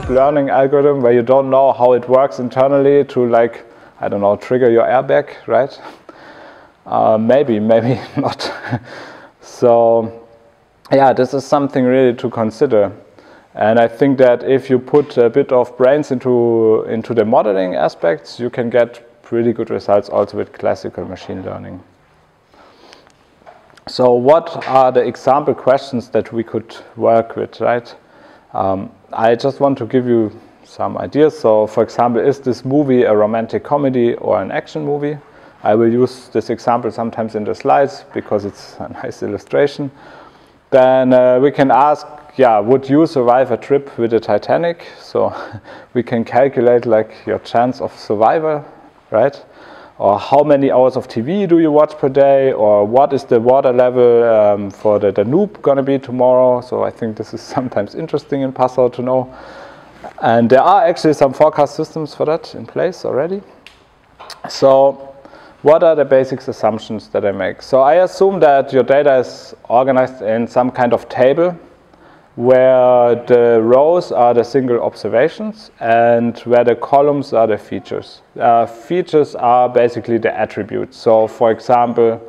deep learning algorithm where you don't know how it works internally to like, I don't know, trigger your airbag, right? Uh, maybe, maybe not. so yeah, this is something really to consider. And I think that if you put a bit of brains into, into the modeling aspects, you can get pretty good results also with classical machine learning. So what are the example questions that we could work with, right? Um, I just want to give you some ideas. So for example, is this movie a romantic comedy or an action movie? I will use this example sometimes in the slides because it's a nice illustration. Then uh, we can ask, yeah, would you survive a trip with the Titanic? So we can calculate like your chance of survival, right? Or how many hours of TV do you watch per day? Or what is the water level um, for the Danube going to be tomorrow? So I think this is sometimes interesting in Passau to know. And there are actually some forecast systems for that in place already. So what are the basic assumptions that I make? So I assume that your data is organized in some kind of table where the rows are the single observations and where the columns are the features. Uh, features are basically the attributes. So for example,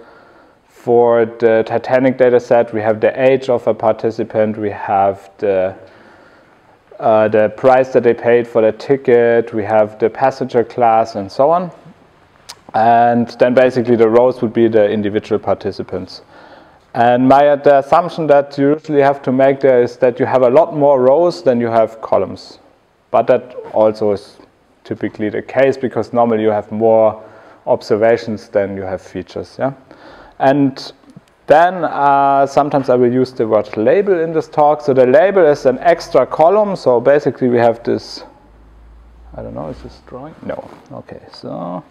for the Titanic dataset, we have the age of a participant, we have the uh, the price that they paid for the ticket, we have the passenger class, and so on. And then basically the rows would be the individual participants. And my the assumption that you usually have to make there is that you have a lot more rows than you have columns. But that also is typically the case because normally you have more observations than you have features. Yeah? And then uh, sometimes I will use the word label in this talk. So the label is an extra column. So basically we have this, I don't know, is this drawing? No. Okay, so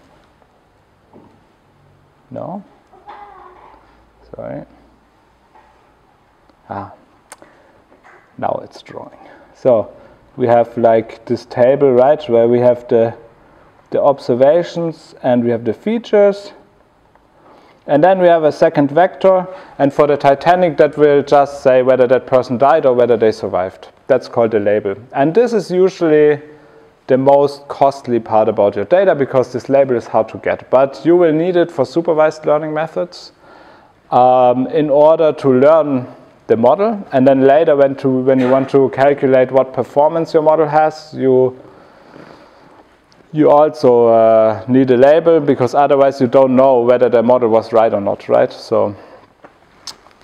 no? Sorry. Ah, now it's drawing. So we have like this table, right, where we have the, the observations and we have the features. And then we have a second vector, and for the Titanic, that will just say whether that person died or whether they survived. That's called the label. And this is usually the most costly part about your data because this label is hard to get. But you will need it for supervised learning methods um, in order to learn the model. And then later when, to, when you want to calculate what performance your model has, you, you also uh, need a label because otherwise you don't know whether the model was right or not, right? So,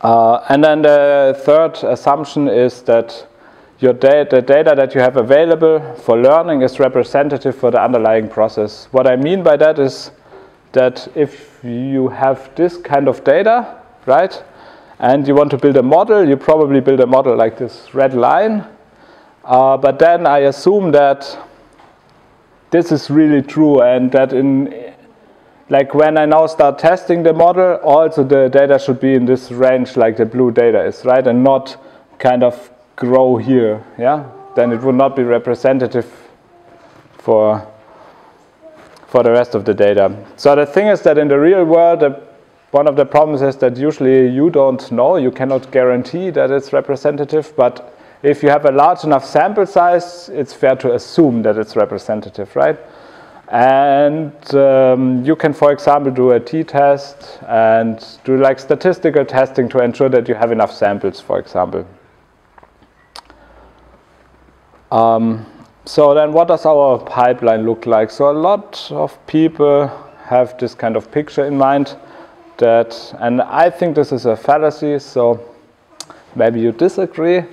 uh, and then the third assumption is that your data, the data that you have available for learning is representative for the underlying process. What I mean by that is that if you have this kind of data, right, and you want to build a model, you probably build a model like this red line. Uh, but then I assume that this is really true and that in like when I now start testing the model, also the data should be in this range like the blue data is, right? And not kind of grow here, yeah, then it would not be representative for for the rest of the data. So the thing is that in the real world, the, one of the problems is that usually you don't know, you cannot guarantee that it's representative, but if you have a large enough sample size, it's fair to assume that it's representative, right? And um, you can, for example, do a t-test and do like statistical testing to ensure that you have enough samples, for example. Um, so then what does our pipeline look like? So a lot of people have this kind of picture in mind that, and I think this is a fallacy, so maybe you disagree.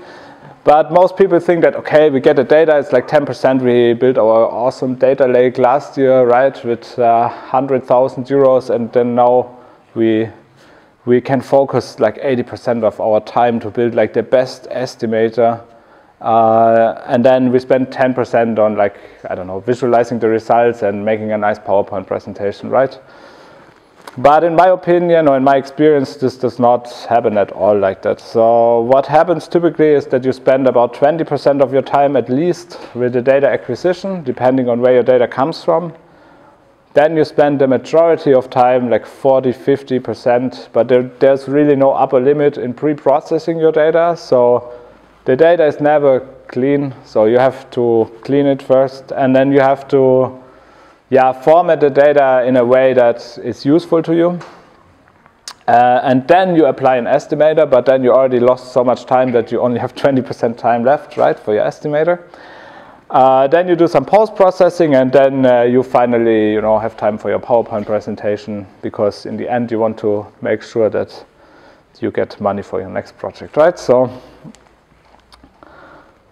But most people think that, okay, we get the data, it's like 10%. We built our awesome data lake last year, right, with uh, 100,000 euros, and then now we we can focus like 80% of our time to build like the best estimator uh, and then we spend 10% on like, I don't know, visualizing the results and making a nice PowerPoint presentation, right? But in my opinion or in my experience, this does not happen at all like that. So what happens typically is that you spend about 20% of your time at least with the data acquisition, depending on where your data comes from. Then you spend the majority of time, like 40, 50%, but there, there's really no upper limit in pre-processing your data. So the data is never clean. So you have to clean it first, and then you have to, yeah, format the data in a way that is useful to you. Uh, and then you apply an estimator, but then you already lost so much time that you only have 20% time left, right, for your estimator. Uh, then you do some post-processing, and then uh, you finally, you know, have time for your PowerPoint presentation because in the end you want to make sure that you get money for your next project, right? So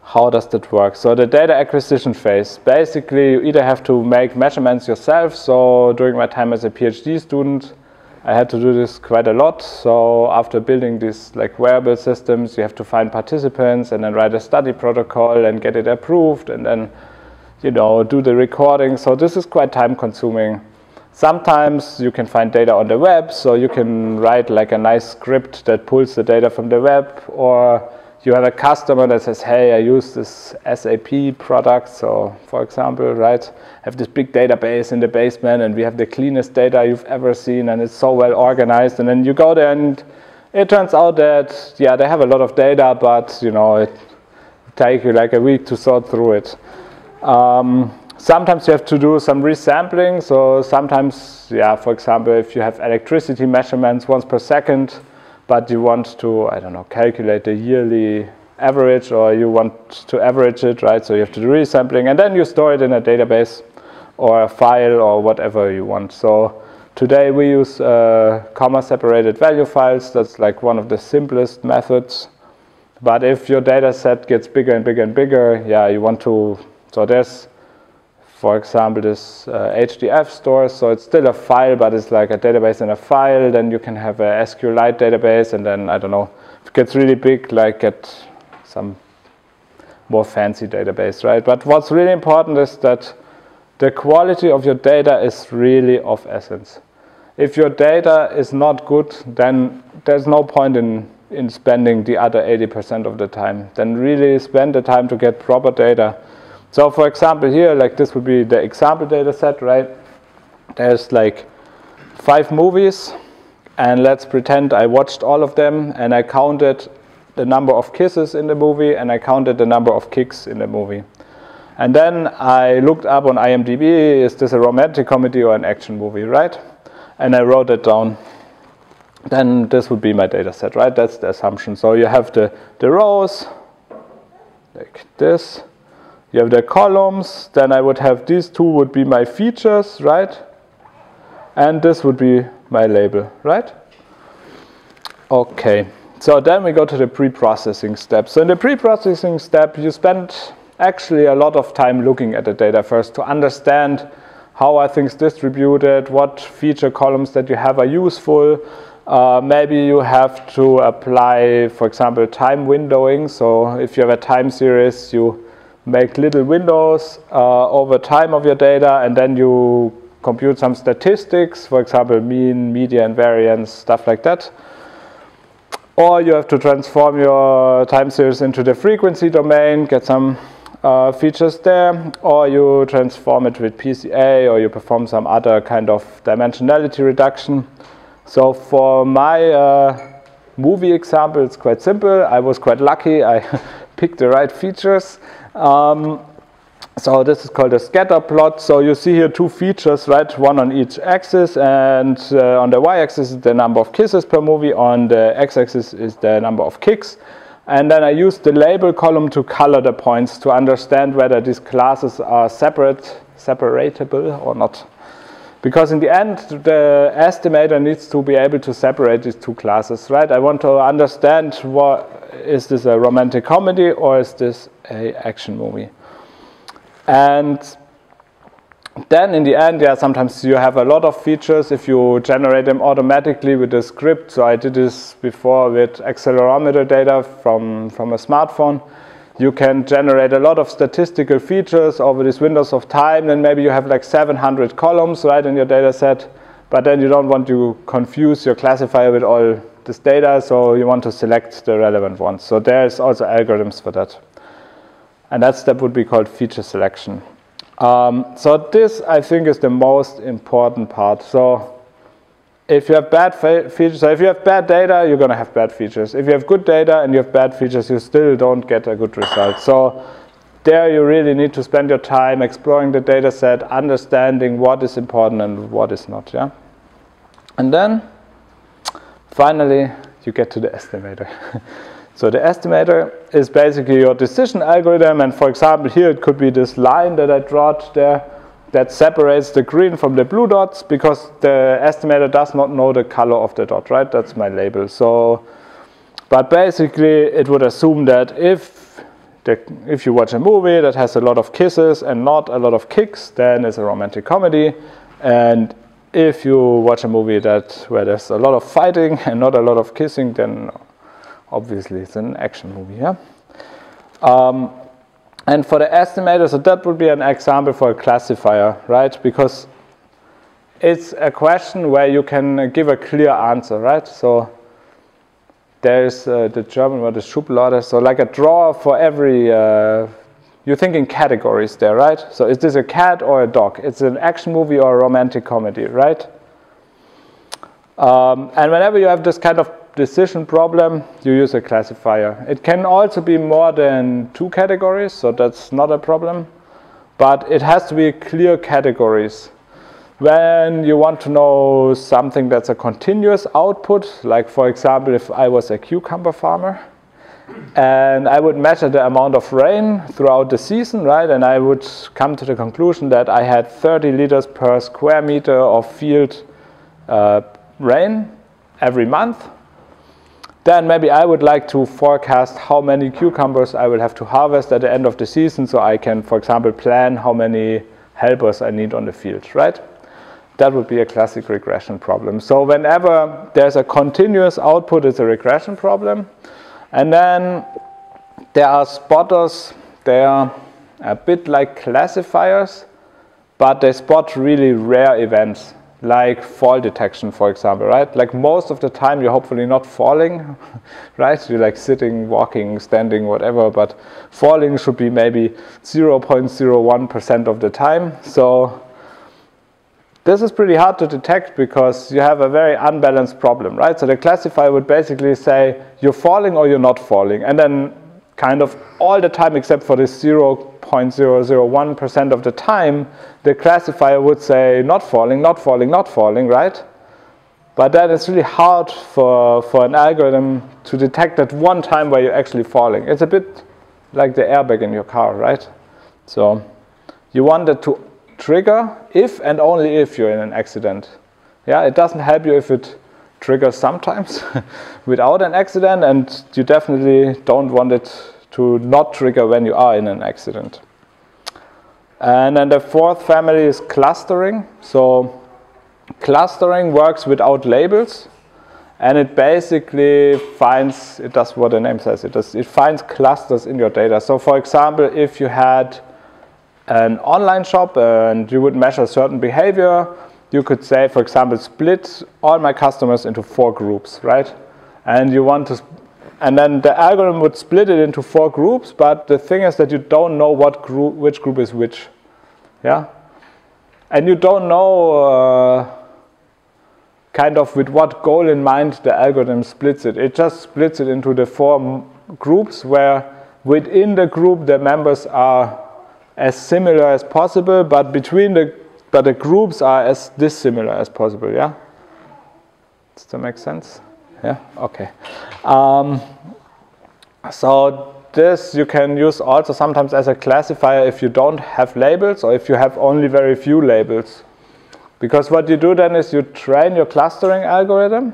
how does that work? So the data acquisition phase, basically you either have to make measurements yourself. So during my time as a PhD student, I had to do this quite a lot. So after building these like wearable systems, you have to find participants and then write a study protocol and get it approved and then, you know, do the recording. So this is quite time consuming. Sometimes you can find data on the web, so you can write like a nice script that pulls the data from the web or you have a customer that says, hey, I use this SAP product. So for example, right, have this big database in the basement and we have the cleanest data you've ever seen and it's so well organized. And then you go there and it turns out that, yeah, they have a lot of data, but you know, it take you like a week to sort through it. Um, sometimes you have to do some resampling. So sometimes, yeah, for example, if you have electricity measurements once per second, but you want to, I don't know, calculate the yearly average or you want to average it, right? So you have to do resampling and then you store it in a database or a file or whatever you want. So today we use uh, comma separated value files. That's like one of the simplest methods. But if your data set gets bigger and bigger and bigger, yeah, you want to, so there's for example, this uh, HDF store. So it's still a file, but it's like a database in a file. Then you can have a SQLite database, and then I don't know if it gets really big, like get some more fancy database, right? But what's really important is that the quality of your data is really of essence. If your data is not good, then there's no point in in spending the other 80% of the time. Then really spend the time to get proper data so for example here, like this would be the example data set, right? There's like five movies and let's pretend I watched all of them and I counted the number of kisses in the movie and I counted the number of kicks in the movie. And then I looked up on IMDb, is this a romantic comedy or an action movie, right? And I wrote it down. Then this would be my data set, right? That's the assumption. So you have the, the rows, like this, you have the columns, then I would have these two would be my features, right? And this would be my label, right? Okay, so then we go to the pre-processing step. So in the pre-processing step, you spend actually a lot of time looking at the data first to understand how are things distributed, what feature columns that you have are useful. Uh, maybe you have to apply, for example, time windowing. So if you have a time series, you make little windows uh, over time of your data, and then you compute some statistics, for example, mean, median, variance, stuff like that. Or you have to transform your time series into the frequency domain, get some uh, features there, or you transform it with PCA, or you perform some other kind of dimensionality reduction. So for my uh, movie example, it's quite simple. I was quite lucky. I picked the right features. Um, so this is called a scatter plot. So you see here two features, right? One on each axis, and uh, on the y-axis is the number of kisses per movie. On the x-axis is the number of kicks. And then I use the label column to color the points to understand whether these classes are separate, separatable or not. Because in the end, the estimator needs to be able to separate these two classes, right? I want to understand what is this a romantic comedy or is this a action movie? And then in the end, yeah, sometimes you have a lot of features if you generate them automatically with a script. So I did this before with accelerometer data from, from a smartphone. You can generate a lot of statistical features over these windows of time. Then maybe you have like 700 columns, right, in your data set. But then you don't want to confuse your classifier with all this data, so you want to select the relevant ones. So there's also algorithms for that. And that step would be called feature selection. Um, so this, I think, is the most important part. So if you have bad features, so if you have bad data, you're going to have bad features. If you have good data and you have bad features, you still don't get a good result. So there you really need to spend your time exploring the data set, understanding what is important and what is not. Yeah. And then finally you get to the estimator. so the estimator is basically your decision algorithm. And for example, here it could be this line that I draw there that separates the green from the blue dots because the estimator does not know the color of the dot, right? That's my label. So, but basically it would assume that if the, if you watch a movie that has a lot of kisses and not a lot of kicks, then it's a romantic comedy. And if you watch a movie that where there's a lot of fighting and not a lot of kissing, then obviously it's an action movie. Yeah. Um, and for the estimator, so that would be an example for a classifier, right? Because it's a question where you can give a clear answer, right? So there's uh, the German word is Schublade, so like a drawer for every. Uh, you're thinking categories there, right? So is this a cat or a dog? It's an action movie or a romantic comedy, right? Um, and whenever you have this kind of decision problem, you use a classifier. It can also be more than two categories, so that's not a problem. But it has to be clear categories. When you want to know something that's a continuous output, like for example, if I was a cucumber farmer, and I would measure the amount of rain throughout the season, right? And I would come to the conclusion that I had 30 liters per square meter of field uh, rain every month then maybe I would like to forecast how many cucumbers I will have to harvest at the end of the season so I can, for example, plan how many helpers I need on the field, right? That would be a classic regression problem. So whenever there's a continuous output, it's a regression problem. And then there are spotters, they are a bit like classifiers, but they spot really rare events like fall detection, for example, right? Like most of the time, you're hopefully not falling, right? You're like sitting, walking, standing, whatever, but falling should be maybe 0.01% of the time. So this is pretty hard to detect because you have a very unbalanced problem, right? So the classifier would basically say you're falling or you're not falling, and then kind of all the time except for this 0.001% of the time, the classifier would say not falling, not falling, not falling, right? But then it's really hard for, for an algorithm to detect that one time where you're actually falling. It's a bit like the airbag in your car, right? So you want it to trigger if and only if you're in an accident. Yeah, it doesn't help you if it triggers sometimes without an accident, and you definitely don't want it to not trigger when you are in an accident. And then the fourth family is clustering. So clustering works without labels and it basically finds, it does what the name says, it, does, it finds clusters in your data. So for example, if you had an online shop and you would measure certain behavior, you could say, for example, split all my customers into four groups, right? And you want to and then the algorithm would split it into four groups, but the thing is that you don't know what group, which group is which. Yeah? And you don't know uh, kind of with what goal in mind the algorithm splits it. It just splits it into the four groups where within the group the members are as similar as possible, but between the but the groups are as dissimilar as possible. Yeah? Does that make sense? Yeah, okay. Um, so this you can use also sometimes as a classifier if you don't have labels or if you have only very few labels. Because what you do then is you train your clustering algorithm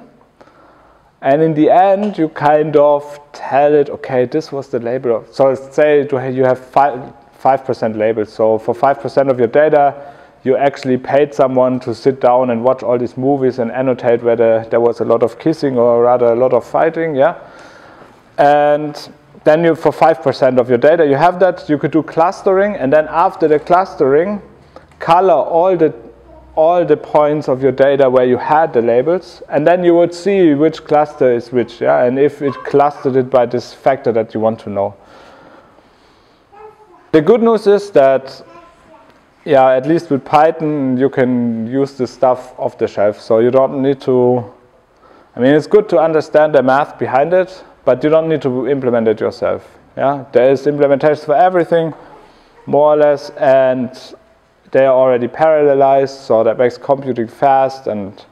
and in the end you kind of tell it, okay, this was the label. Of, so say you have 5% labels. So for 5% of your data, you actually paid someone to sit down and watch all these movies and annotate whether there was a lot of kissing or rather a lot of fighting, yeah? And then you, for 5% of your data, you have that, you could do clustering, and then after the clustering, color all the, all the points of your data where you had the labels, and then you would see which cluster is which, yeah? And if it clustered it by this factor that you want to know. The good news is that yeah, at least with Python, you can use this stuff off the shelf. So you don't need to, I mean, it's good to understand the math behind it, but you don't need to implement it yourself. Yeah, there is implementations for everything, more or less, and they are already parallelized, so that makes computing fast and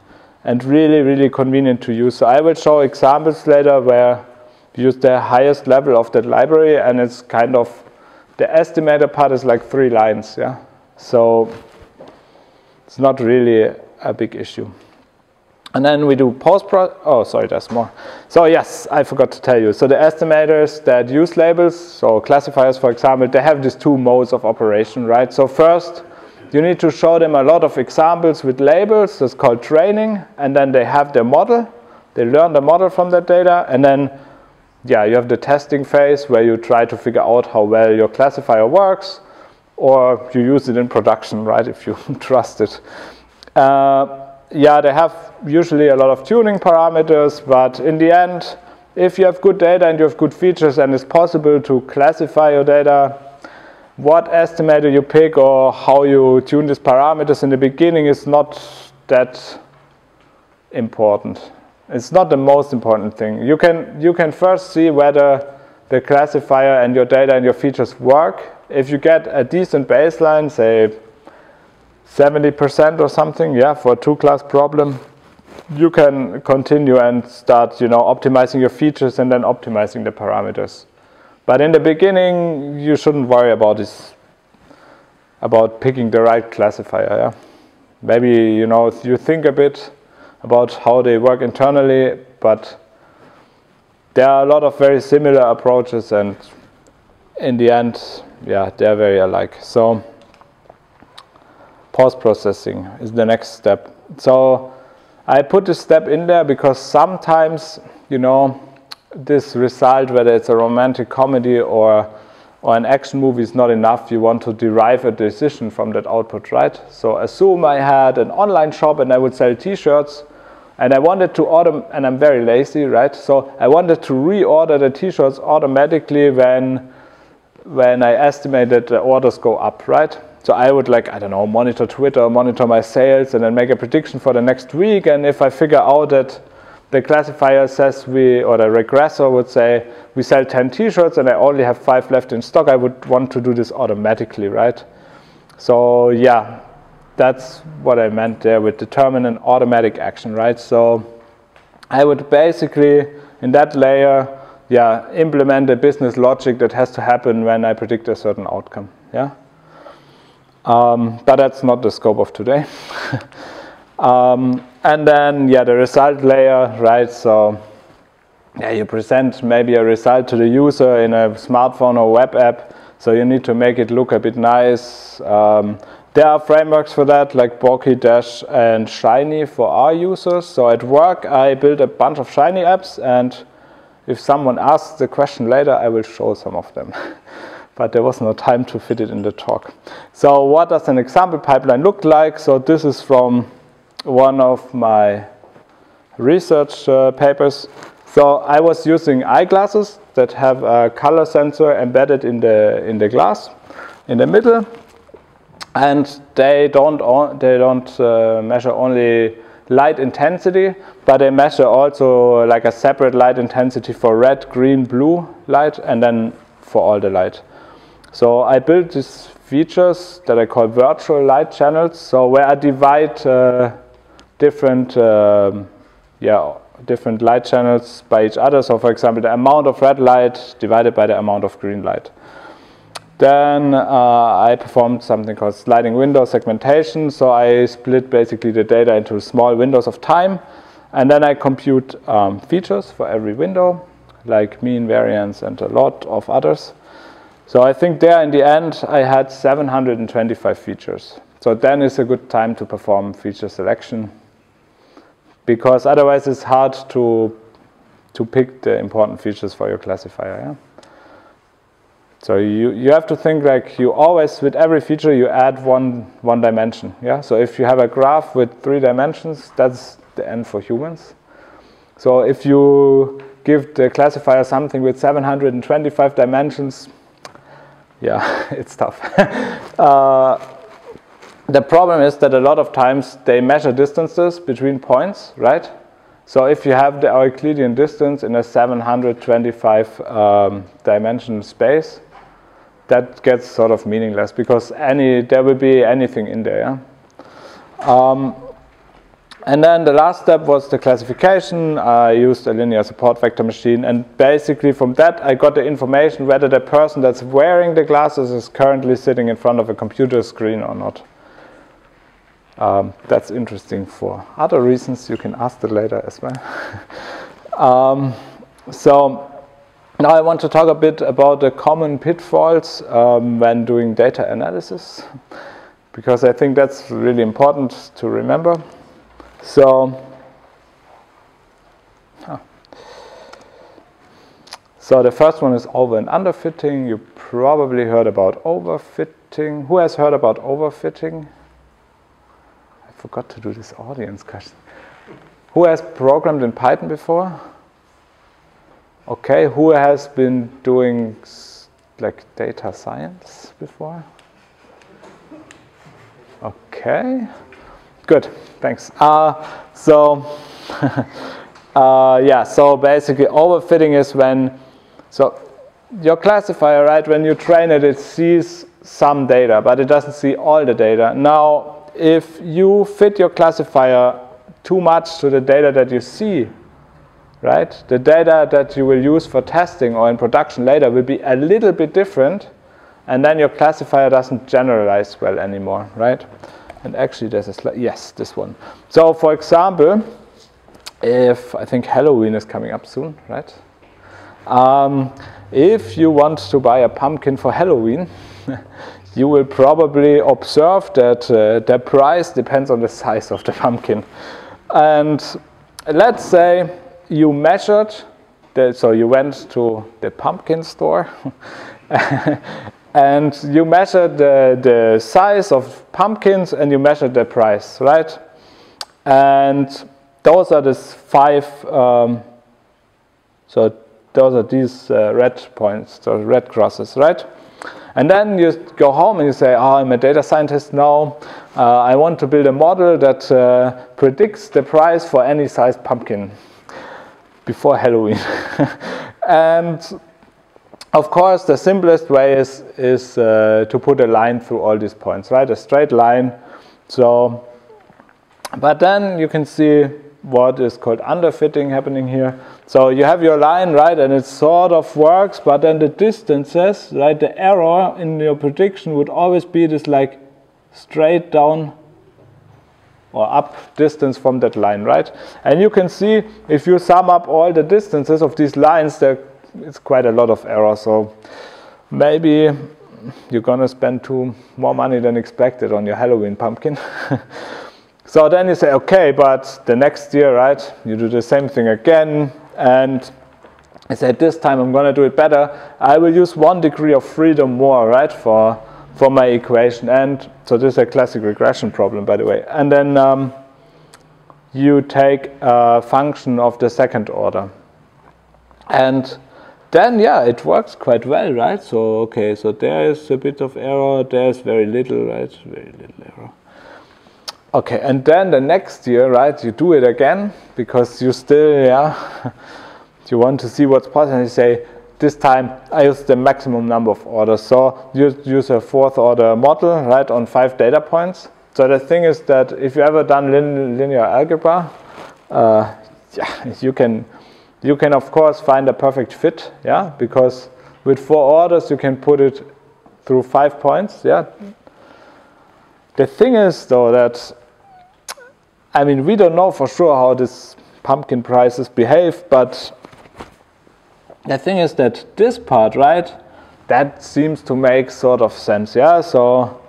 and really, really convenient to use. So I will show examples later where we use the highest level of that library, and it's kind of the estimator part is like three lines. Yeah, so it's not really a big issue. And then we do post pro. Oh, sorry, there's more. So yes, I forgot to tell you. So the estimators that use labels, so classifiers, for example, they have these two modes of operation, right? So first, you need to show them a lot of examples with labels. That's called training, and then they have their model. They learn the model from that data, and then, yeah, you have the testing phase where you try to figure out how well your classifier works, or you use it in production, right? If you trust it. Uh, yeah, they have usually a lot of tuning parameters, but in the end, if you have good data and you have good features and it's possible to classify your data, what estimator you pick or how you tune these parameters in the beginning is not that important. It's not the most important thing. You can, you can first see whether the classifier and your data and your features work. If you get a decent baseline, say 70% or something, yeah, for a two-class problem, you can continue and start, you know, optimizing your features and then optimizing the parameters. But in the beginning, you shouldn't worry about this, about picking the right classifier. Yeah? Maybe, you know, you think a bit about how they work internally, but there are a lot of very similar approaches and in the end, yeah, they're very alike. So post-processing is the next step. So I put this step in there because sometimes, you know, this result, whether it's a romantic comedy or or an action movie is not enough. You want to derive a decision from that output, right? So assume I had an online shop and I would sell t-shirts and I wanted to order, and I'm very lazy, right? So I wanted to reorder the t-shirts automatically when, when I estimated the orders go up, right? So I would like, I don't know, monitor Twitter, monitor my sales, and then make a prediction for the next week. And if I figure out that the classifier says we, or the regressor would say, we sell 10 t-shirts and I only have five left in stock, I would want to do this automatically, right? So yeah, that's what I meant there with determine an automatic action, right? So I would basically, in that layer, yeah, implement a business logic that has to happen when I predict a certain outcome, yeah? Um, but that's not the scope of today. um, and then, yeah, the result layer, right? So, yeah, you present maybe a result to the user in a smartphone or web app. So you need to make it look a bit nice. Um, there are frameworks for that, like Bokeh, Dash, and Shiny for R users. So at work, I built a bunch of Shiny apps, and if someone asks the question later, I will show some of them. but there was no time to fit it in the talk. So what does an example pipeline look like? So this is from one of my research uh, papers. So I was using eyeglasses that have a color sensor embedded in the in the glass in the middle, and they don't they don't uh, measure only light intensity, but they measure also like a separate light intensity for red, green, blue light, and then for all the light. So I built these features that I call virtual light channels. So where I divide uh, different, um, yeah, different light channels by each other. So for example, the amount of red light divided by the amount of green light. Then uh, I performed something called sliding window segmentation. So I split basically the data into small windows of time. And then I compute um, features for every window, like mean, variance, and a lot of others. So I think there in the end I had 725 features. So then is a good time to perform feature selection because otherwise it's hard to to pick the important features for your classifier. Yeah? So you, you have to think like you always with every feature you add one one dimension. Yeah. So if you have a graph with three dimensions, that's the end for humans. So if you give the classifier something with 725 dimensions, yeah, it's tough. uh, the problem is that a lot of times they measure distances between points, right? So if you have the Euclidean distance in a 725 um, dimension space, that gets sort of meaningless because any there will be anything in there. Yeah? Um, and then the last step was the classification. I used a linear support vector machine, and basically from that I got the information whether the person that's wearing the glasses is currently sitting in front of a computer screen or not. Um, that's interesting for other reasons. You can ask that later as well. um, so now I want to talk a bit about the common pitfalls um, when doing data analysis, because I think that's really important to remember. So, so the first one is over and underfitting. You probably heard about overfitting. Who has heard about overfitting? I forgot to do this audience question. Who has programmed in Python before? Okay, who has been doing like data science before? Okay, good, thanks. Uh, so, uh, yeah, so basically overfitting is when, so your classifier, right, when you train it, it sees some data, but it doesn't see all the data. Now, if you fit your classifier too much to the data that you see, right? The data that you will use for testing or in production later will be a little bit different, and then your classifier doesn't generalize well anymore, right? And actually, there's a slide. Yes, this one. So, for example, if I think Halloween is coming up soon, right? Um, if you want to buy a pumpkin for Halloween, you will probably observe that uh, the price depends on the size of the pumpkin. And let's say you measured, the, so you went to the pumpkin store and you measured the, the size of pumpkins and you measured the price, right? And those are the five, um, so those are these uh, red points, so red crosses, right? And then you go home and you say, oh, I'm a data scientist now. Uh, I want to build a model that uh, predicts the price for any size pumpkin before Halloween. and of course, the simplest way is, is uh, to put a line through all these points, right? A straight line. So, but then you can see what is called underfitting happening here. So you have your line, right, and it sort of works, but then the distances, right, the error in your prediction would always be this like straight down or up distance from that line, right? And you can see if you sum up all the distances of these lines, there it's quite a lot of error. So maybe you're gonna spend more money than expected on your Halloween pumpkin. So then you say, okay, but the next year, right, you do the same thing again, and I said, this time I'm to do it better. I will use one degree of freedom more, right, for, for my equation. And so this is a classic regression problem, by the way. And then um, you take a function of the second order. And then, yeah, it works quite well, right? So, okay, so there is a bit of error, there's very little, right? Very little error. Okay, and then the next year, right, you do it again because you still, yeah, you want to see what's possible. And you say, this time I use the maximum number of orders. So you use a fourth order model, right, on five data points. So the thing is that if you ever done lin linear algebra, uh, yeah, you can, you can of course find a perfect fit, yeah, because with four orders you can put it through five points, yeah. The thing is though that I mean, we don't know for sure how these pumpkin prices behave, but the thing is that this part, right, that seems to make sort of sense, yeah. So,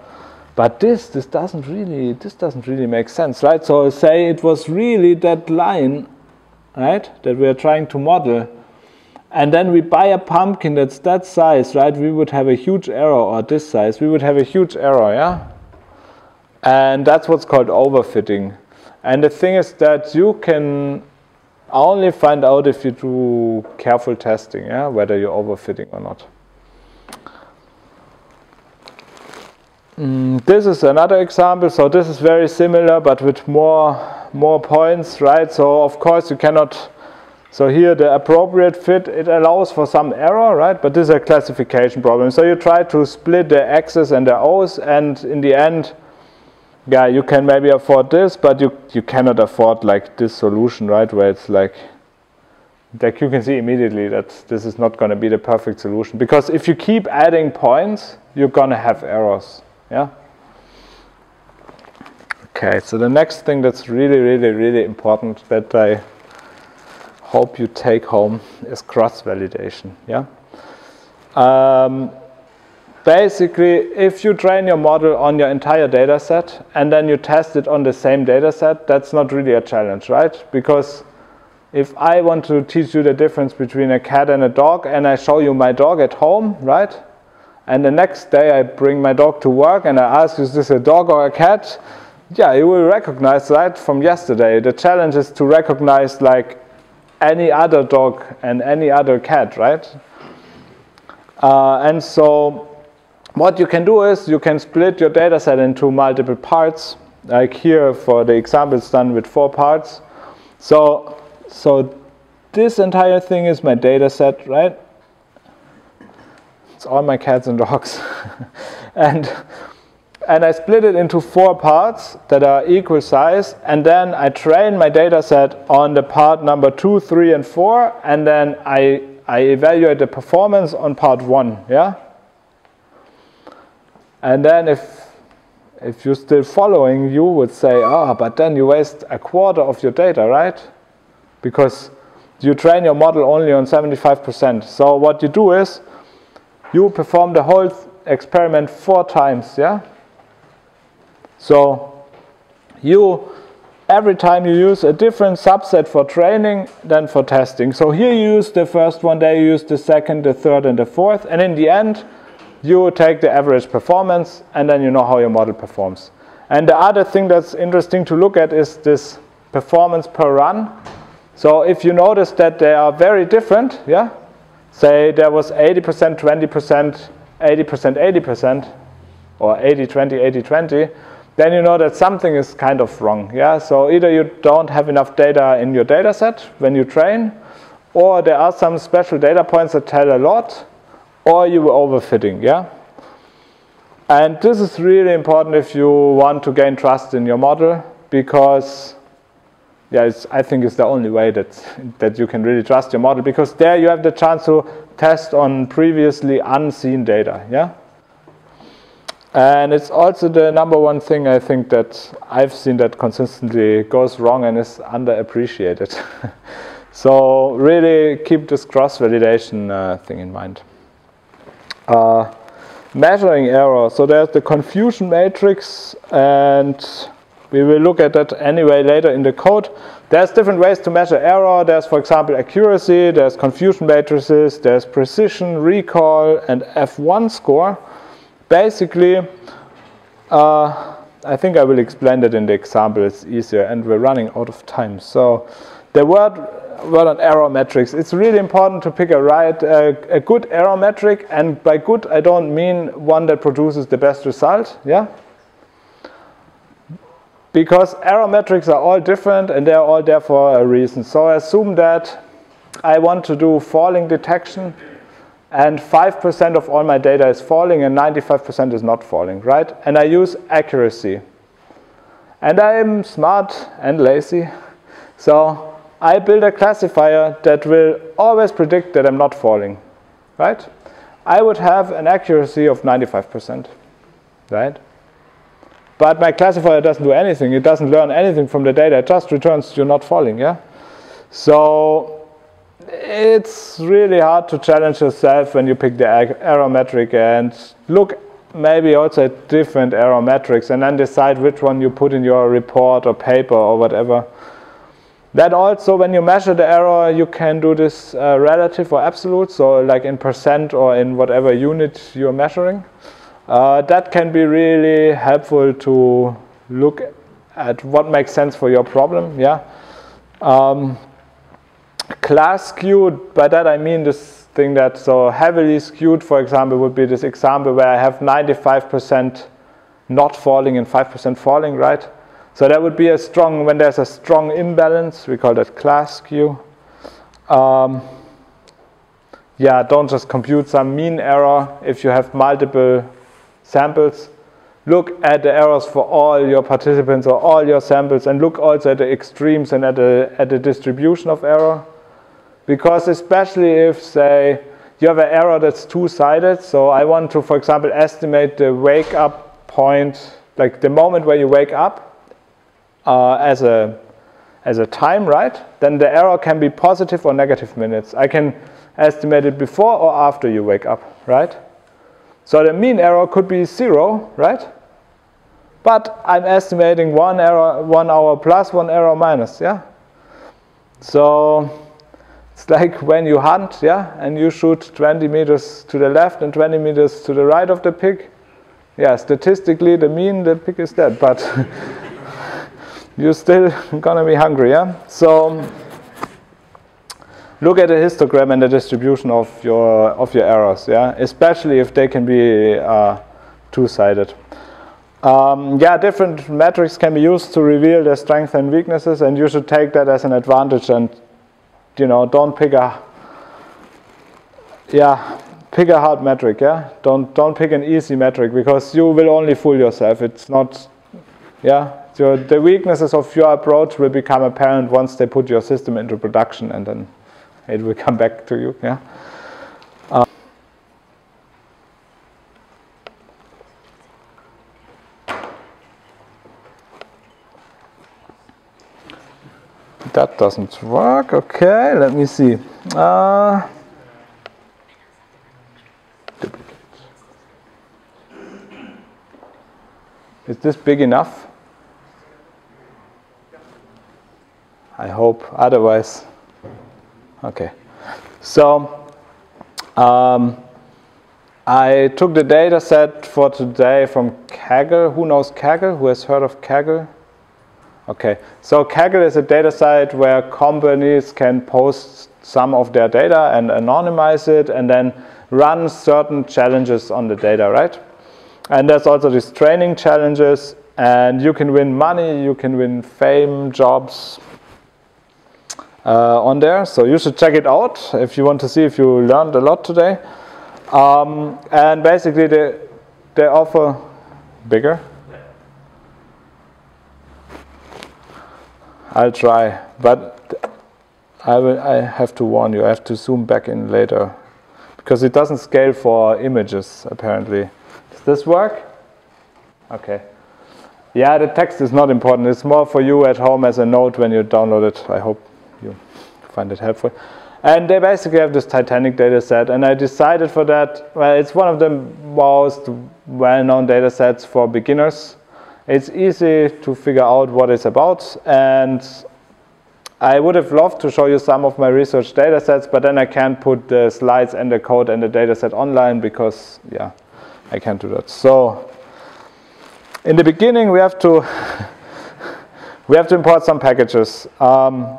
but this, this doesn't really, this doesn't really make sense, right? So say it was really that line, right, that we are trying to model, and then we buy a pumpkin that's that size, right? We would have a huge error, or this size, we would have a huge error, yeah. And that's what's called overfitting. And the thing is that you can only find out if you do careful testing, yeah, whether you're overfitting or not. Mm, this is another example. So this is very similar, but with more more points, right? So of course you cannot. So here the appropriate fit it allows for some error, right? But this is a classification problem. So you try to split the x's and the o's, and in the end, yeah, you can maybe afford this, but you you cannot afford like this solution, right? Where it's like like you can see immediately that this is not going to be the perfect solution because if you keep adding points, you're going to have errors. Yeah? Okay, so the next thing that's really, really, really important that I hope you take home is cross-validation. Yeah? Um, basically, if you train your model on your entire data set and then you test it on the same data set, that's not really a challenge, right? Because if I want to teach you the difference between a cat and a dog and I show you my dog at home, right? and the next day I bring my dog to work and I ask, is this a dog or a cat? Yeah, you will recognize that from yesterday. The challenge is to recognize like any other dog and any other cat, right? Uh, and so what you can do is you can split your data set into multiple parts. Like here for the example, it's done with four parts. So, so this entire thing is my data set, right? It's all my cats and dogs. and, and I split it into four parts that are equal size. And then I train my data set on the part number two, three, and four. And then I, I evaluate the performance on part one. Yeah? And then if, if you're still following, you would say, oh, but then you waste a quarter of your data, right? Because you train your model only on 75%. So what you do is you perform the whole experiment four times, yeah? So you every time you use a different subset for training than for testing. So here you use the first one, there you use the second, the third, and the fourth, and in the end, you take the average performance, and then you know how your model performs. And the other thing that's interesting to look at is this performance per run. So if you notice that they are very different, yeah, say there was 80%, 20%, 80%, 80%, or 80, 20, 80, 20, then you know that something is kind of wrong. Yeah, so either you don't have enough data in your data set when you train, or there are some special data points that tell a lot, or you were overfitting. Yeah, and this is really important if you want to gain trust in your model because yeah, I think it's the only way that, that you can really trust your model because there you have the chance to test on previously unseen data, yeah? And it's also the number one thing I think that I've seen that consistently goes wrong and is underappreciated. so really keep this cross-validation uh, thing in mind. Uh, measuring error. So there's the confusion matrix and we will look at that anyway later in the code. There's different ways to measure error. There's, for example, accuracy, there's confusion matrices, there's precision, recall, and F1 score. Basically, uh, I think I will explain that in the example, it's easier, and we're running out of time. So the word, word on error metrics, it's really important to pick a right, uh, a good error metric, and by good I don't mean one that produces the best result, yeah? because error metrics are all different and they're all there for a reason. So I assume that I want to do falling detection and 5% of all my data is falling and 95% is not falling, right? And I use accuracy. And I'm smart and lazy. So I build a classifier that will always predict that I'm not falling, right? I would have an accuracy of 95%, right? But my classifier doesn't do anything. It doesn't learn anything from the data. It just returns you're not falling. Yeah. So it's really hard to challenge yourself when you pick the error metric and look maybe also at different error metrics and then decide which one you put in your report or paper or whatever. Then also when you measure the error, you can do this uh, relative or absolute, so like in percent or in whatever unit you're measuring. Uh, that can be really helpful to look at what makes sense for your problem. Yeah. Um, class skewed, by that I mean this thing that so heavily skewed, for example, would be this example where I have 95% not falling and 5% falling, right? So that would be a strong, when there's a strong imbalance, we call that class skew. Um, yeah, don't just compute some mean error if you have multiple samples. Look at the errors for all your participants or all your samples and look also at the extremes and at the, at the distribution of error. Because especially if, say, you have an error that's two-sided, so I want to, for example, estimate the wake-up point, like the moment where you wake up uh, as, a, as a time, right? Then the error can be positive or negative minutes. I can estimate it before or after you wake up, right? So the mean error could be zero, right? But I'm estimating one error, one hour plus, one error minus, yeah? So it's like when you hunt, yeah, and you shoot 20 meters to the left and 20 meters to the right of the pig. Yeah, statistically, the mean, the pig is dead, but you're still gonna be hungry, yeah? So look at the histogram and the distribution of your of your errors, yeah, especially if they can be uh, two-sided. Um, yeah, different metrics can be used to reveal their strengths and weaknesses, and you should take that as an advantage and you know, don't pick a, yeah, pick a hard metric, yeah? Don't, don't pick an easy metric because you will only fool yourself. It's not, yeah? So the weaknesses of your approach will become apparent once they put your system into production and then it will come back to you, yeah? that doesn't work. Okay, let me see. Uh, is this big enough? I hope, otherwise. Okay. So, um, I took the data set for today from Kaggle. Who knows Kaggle? Who has heard of Kaggle? Okay, so Kaggle is a data site where companies can post some of their data and anonymize it and then run certain challenges on the data, right? And there's also these training challenges and you can win money, you can win fame, jobs uh, on there. So you should check it out if you want to see if you learned a lot today. Um, and basically they, they offer bigger. I'll try, but I will. I have to warn you. I have to zoom back in later because it doesn't scale for images. Apparently, does this work? Okay. Yeah, the text is not important. It's more for you at home as a note when you download it. I hope find it helpful. And they basically have this Titanic data set, and I decided for that. Well, it's one of the most well-known data sets for beginners it's easy to figure out what it's about and I would have loved to show you some of my research data sets, but then I can't put the slides and the code and the data set online because, yeah, I can't do that. So in the beginning, we have to we have to import some packages. Um,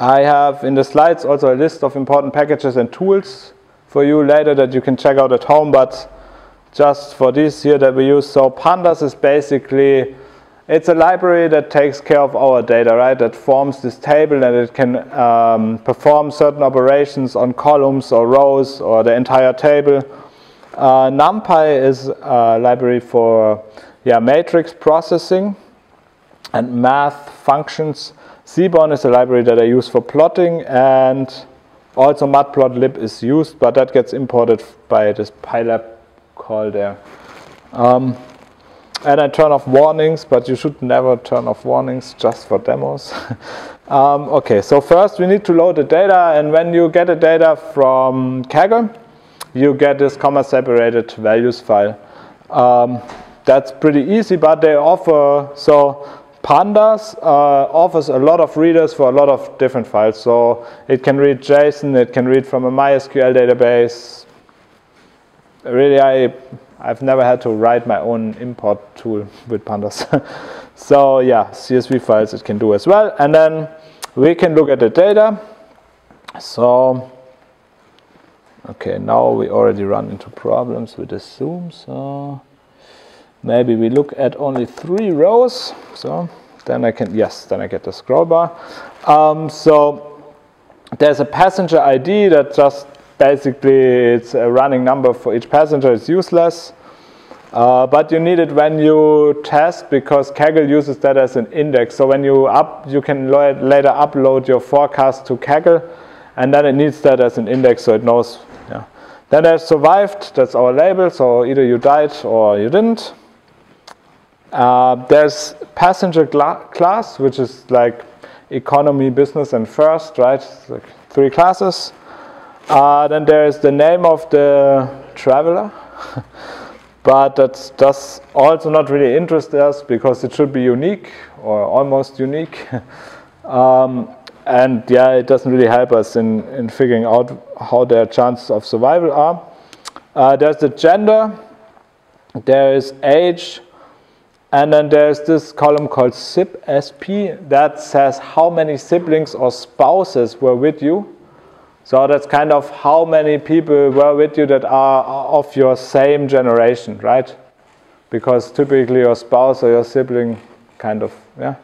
I have in the slides also a list of important packages and tools for you later that you can check out at home, but just for this here that we use. So pandas is basically, it's a library that takes care of our data, right? That forms this table and it can um, perform certain operations on columns or rows or the entire table. Uh, NumPy is a library for yeah, matrix processing and math functions. Seaborn is a library that I use for plotting and also matplotlib is used, but that gets imported by this PyLab call there. Um, and I turn off warnings, but you should never turn off warnings just for demos. um, okay, so first we need to load the data, and when you get the data from Kaggle, you get this comma separated values file. Um, that's pretty easy, but they offer, so Pandas uh, offers a lot of readers for a lot of different files. So it can read JSON, it can read from a MySQL database, really I I've never had to write my own import tool with pandas. so yeah, CSV files it can do as well. And then we can look at the data. So okay, now we already run into problems with the zoom. So maybe we look at only three rows. So then I can, yes, then I get the scroll bar. Um, so there's a passenger ID that just basically it's a running number for each passenger. It's useless. Uh, but you need it when you test because Kaggle uses that as an index. So when you up, you can later upload your forecast to Kaggle, and then it needs that as an index so it knows. Yeah. Then there's survived. That's our label. So either you died or you didn't. Uh, there's passenger class, which is like economy, business, and first, right? Like three classes. Uh, then there's the name of the traveler. but that does also not really interest us because it should be unique or almost unique. um, and yeah, it doesn't really help us in, in figuring out how their chances of survival are. Uh, there's the gender, there is age, and then there's this column called SibSp that says how many siblings or spouses were with you. So that's kind of how many people were with you that are of your same generation, right? Because typically your spouse or your sibling kind of, yeah.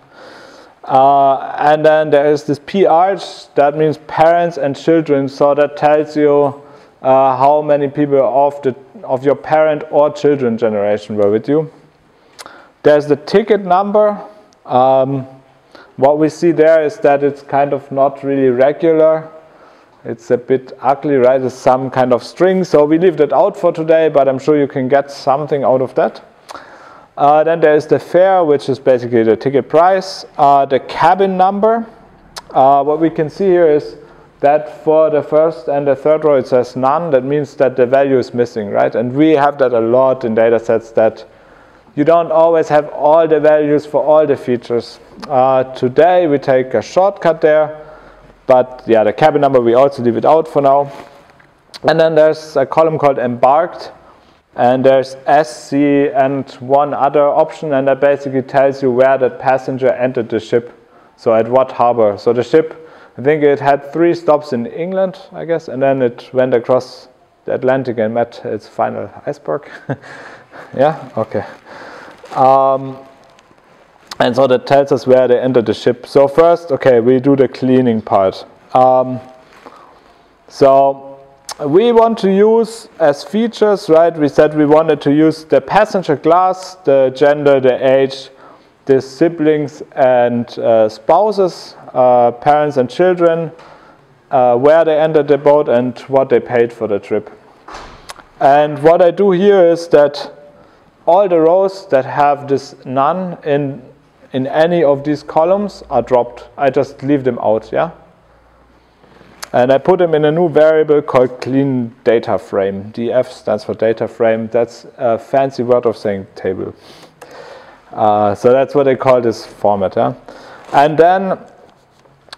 Uh, and then there is this PR, that means parents and children. So that tells you uh, how many people of, the, of your parent or children generation were with you. There's the ticket number. Um, what we see there is that it's kind of not really regular. It's a bit ugly, right? It's some kind of string. So we leave that out for today, but I'm sure you can get something out of that. Uh, then there is the fare, which is basically the ticket price. Uh, the cabin number. Uh, what we can see here is that for the first and the third row it says none. That means that the value is missing, right? And we have that a lot in data sets that you don't always have all the values for all the features. Uh, today we take a shortcut there, but yeah, the cabin number we also leave it out for now. And then there's a column called embarked, and there's SC and one other option, and that basically tells you where that passenger entered the ship. So at what harbor. So the ship, I think it had three stops in England, I guess, and then it went across the Atlantic and met its final iceberg. yeah, okay. Um, and so that tells us where they entered the ship. So first, okay, we do the cleaning part. Um, so we want to use as features, right? We said we wanted to use the passenger class, the gender, the age, the siblings and uh, spouses, uh, parents and children, uh, where they entered the boat and what they paid for the trip. And what I do here is that all the rows that have this none in, in any of these columns are dropped. I just leave them out, yeah? And I put them in a new variable called clean data frame. DF stands for data frame. That's a fancy word of saying table. Uh, so that's what I call this format. Yeah? And then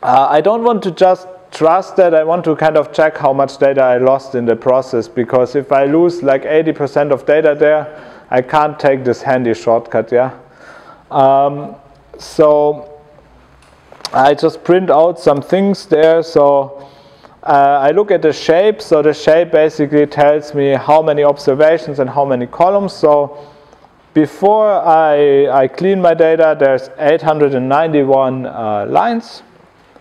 uh, I don't want to just trust that. I want to kind of check how much data I lost in the process because if I lose like 80% of data there, I can't take this handy shortcut, yeah? Um, so I just print out some things there. So uh, I look at the shape. So the shape basically tells me how many observations and how many columns. So before I, I clean my data, there's 891 uh, lines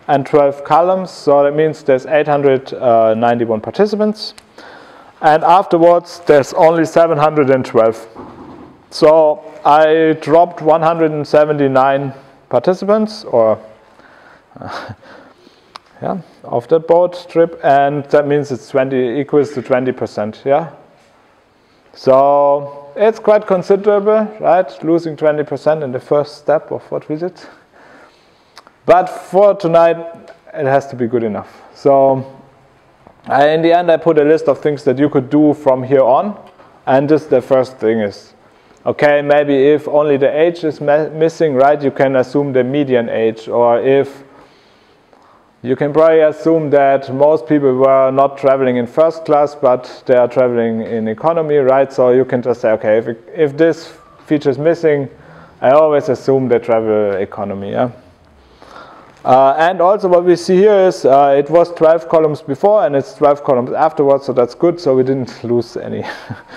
and 12 columns. So that means there's 891 participants and afterwards there's only 712. So I dropped 179 participants or uh, yeah, of the boat trip and that means it's 20 equals to 20%, yeah? So it's quite considerable, right? Losing 20% in the first step of what did. But for tonight, it has to be good enough. So in the end, I put a list of things that you could do from here on. And just the first thing is, okay, maybe if only the age is missing, right, you can assume the median age. Or if you can probably assume that most people were not traveling in first class, but they are traveling in economy, right? So you can just say, okay, if, if this feature is missing, I always assume they travel economy, yeah? Uh, and also what we see here is uh, it was 12 columns before and it's 12 columns afterwards, so that's good. So we didn't lose any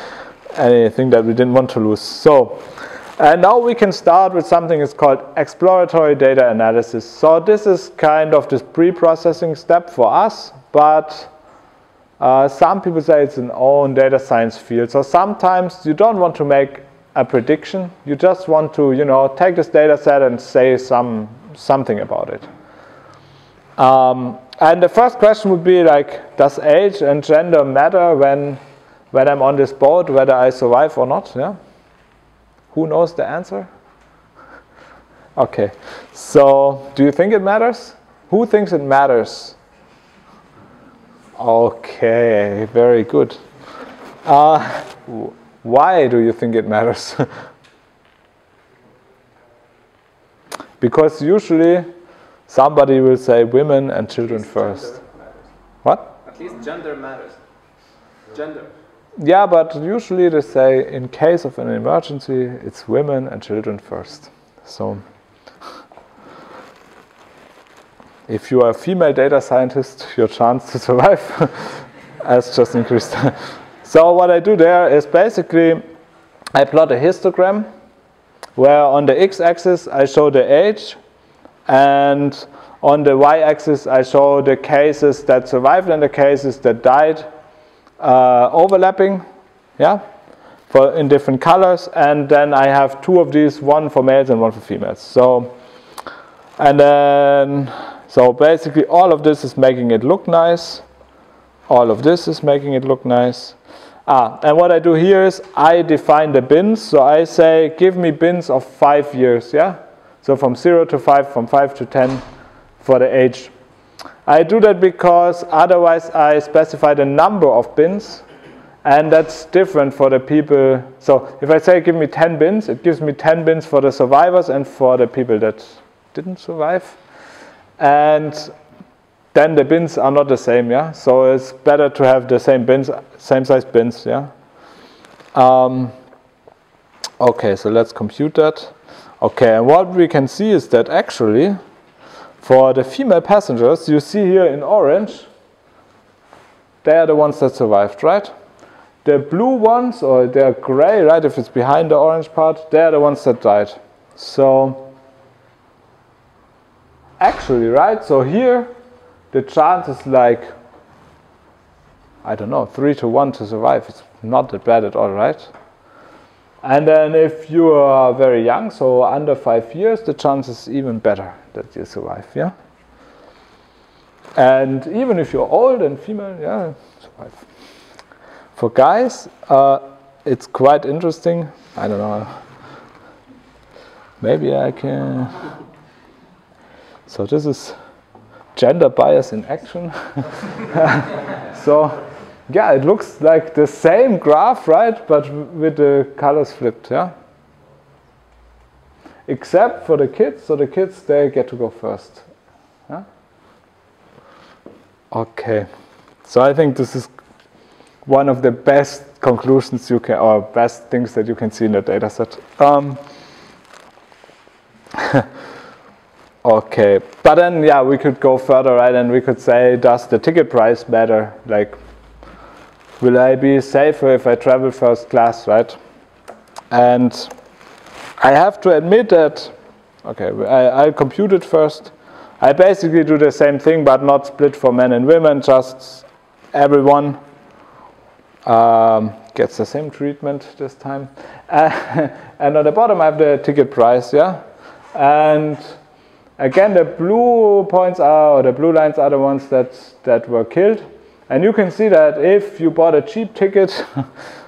anything that we didn't want to lose. So And now we can start with something that's called exploratory data analysis. So this is kind of this pre-processing step for us, but uh, some people say it's an own data science field. So sometimes you don't want to make a prediction. You just want to, you know, take this data set and say some something about it. Um, and the first question would be like, does age and gender matter when when I'm on this boat, whether I survive or not? Yeah. Who knows the answer? Okay, so do you think it matters? Who thinks it matters? Okay, very good. Uh, why do you think it matters? because usually somebody will say women and children first. What? At least gender matters. Gender. Yeah, but usually they say in case of an emergency, it's women and children first. So if you are a female data scientist, your chance to survive has just increased. so what I do there is basically I plot a histogram where on the x-axis I show the age and on the y-axis I show the cases that survived and the cases that died uh, overlapping, yeah, for in different colors, and then I have two of these, one for males and one for females. So, and then so basically all of this is making it look nice. All of this is making it look nice. Ah, and what I do here is I define the bins. So I say, give me bins of five years, yeah? So from zero to five, from five to 10 for the age I do that because otherwise I specify the number of bins and that's different for the people. So if I say give me 10 bins, it gives me 10 bins for the survivors and for the people that didn't survive. And then the bins are not the same, yeah? So it's better to have the same bins, same size bins, yeah? Um, okay, so let's compute that. Okay, and what we can see is that actually for the female passengers, you see here in orange, they are the ones that survived, right? The blue ones, or they're gray, right, if it's behind the orange part, they're the ones that died. So, actually, right, so here, the chance is like, I don't know, 3 to 1 to survive. It's not that bad at all, right? And then if you are very young, so under 5 years, the chance is even better that you survive, yeah? And even if you're old and female, yeah, survive. For guys, uh, it's quite interesting. I don't know. Maybe I can. So this is gender bias in action. so yeah, it looks like the same graph, right? But with the colors flipped, yeah? except for the kids. So the kids, they get to go first. Yeah? Okay. So I think this is one of the best conclusions you can, or best things that you can see in the data set. Um, okay, but then yeah, we could go further, right? And we could say, does the ticket price matter? Like, will I be safer if I travel first class, right? And I have to admit that, okay, I, will compute it first. I basically do the same thing, but not split for men and women, just everyone um, gets the same treatment this time. Uh, and on the bottom I have the ticket price, yeah? And again, the blue points are, or the blue lines are the ones that, that were killed. And you can see that if you bought a cheap ticket,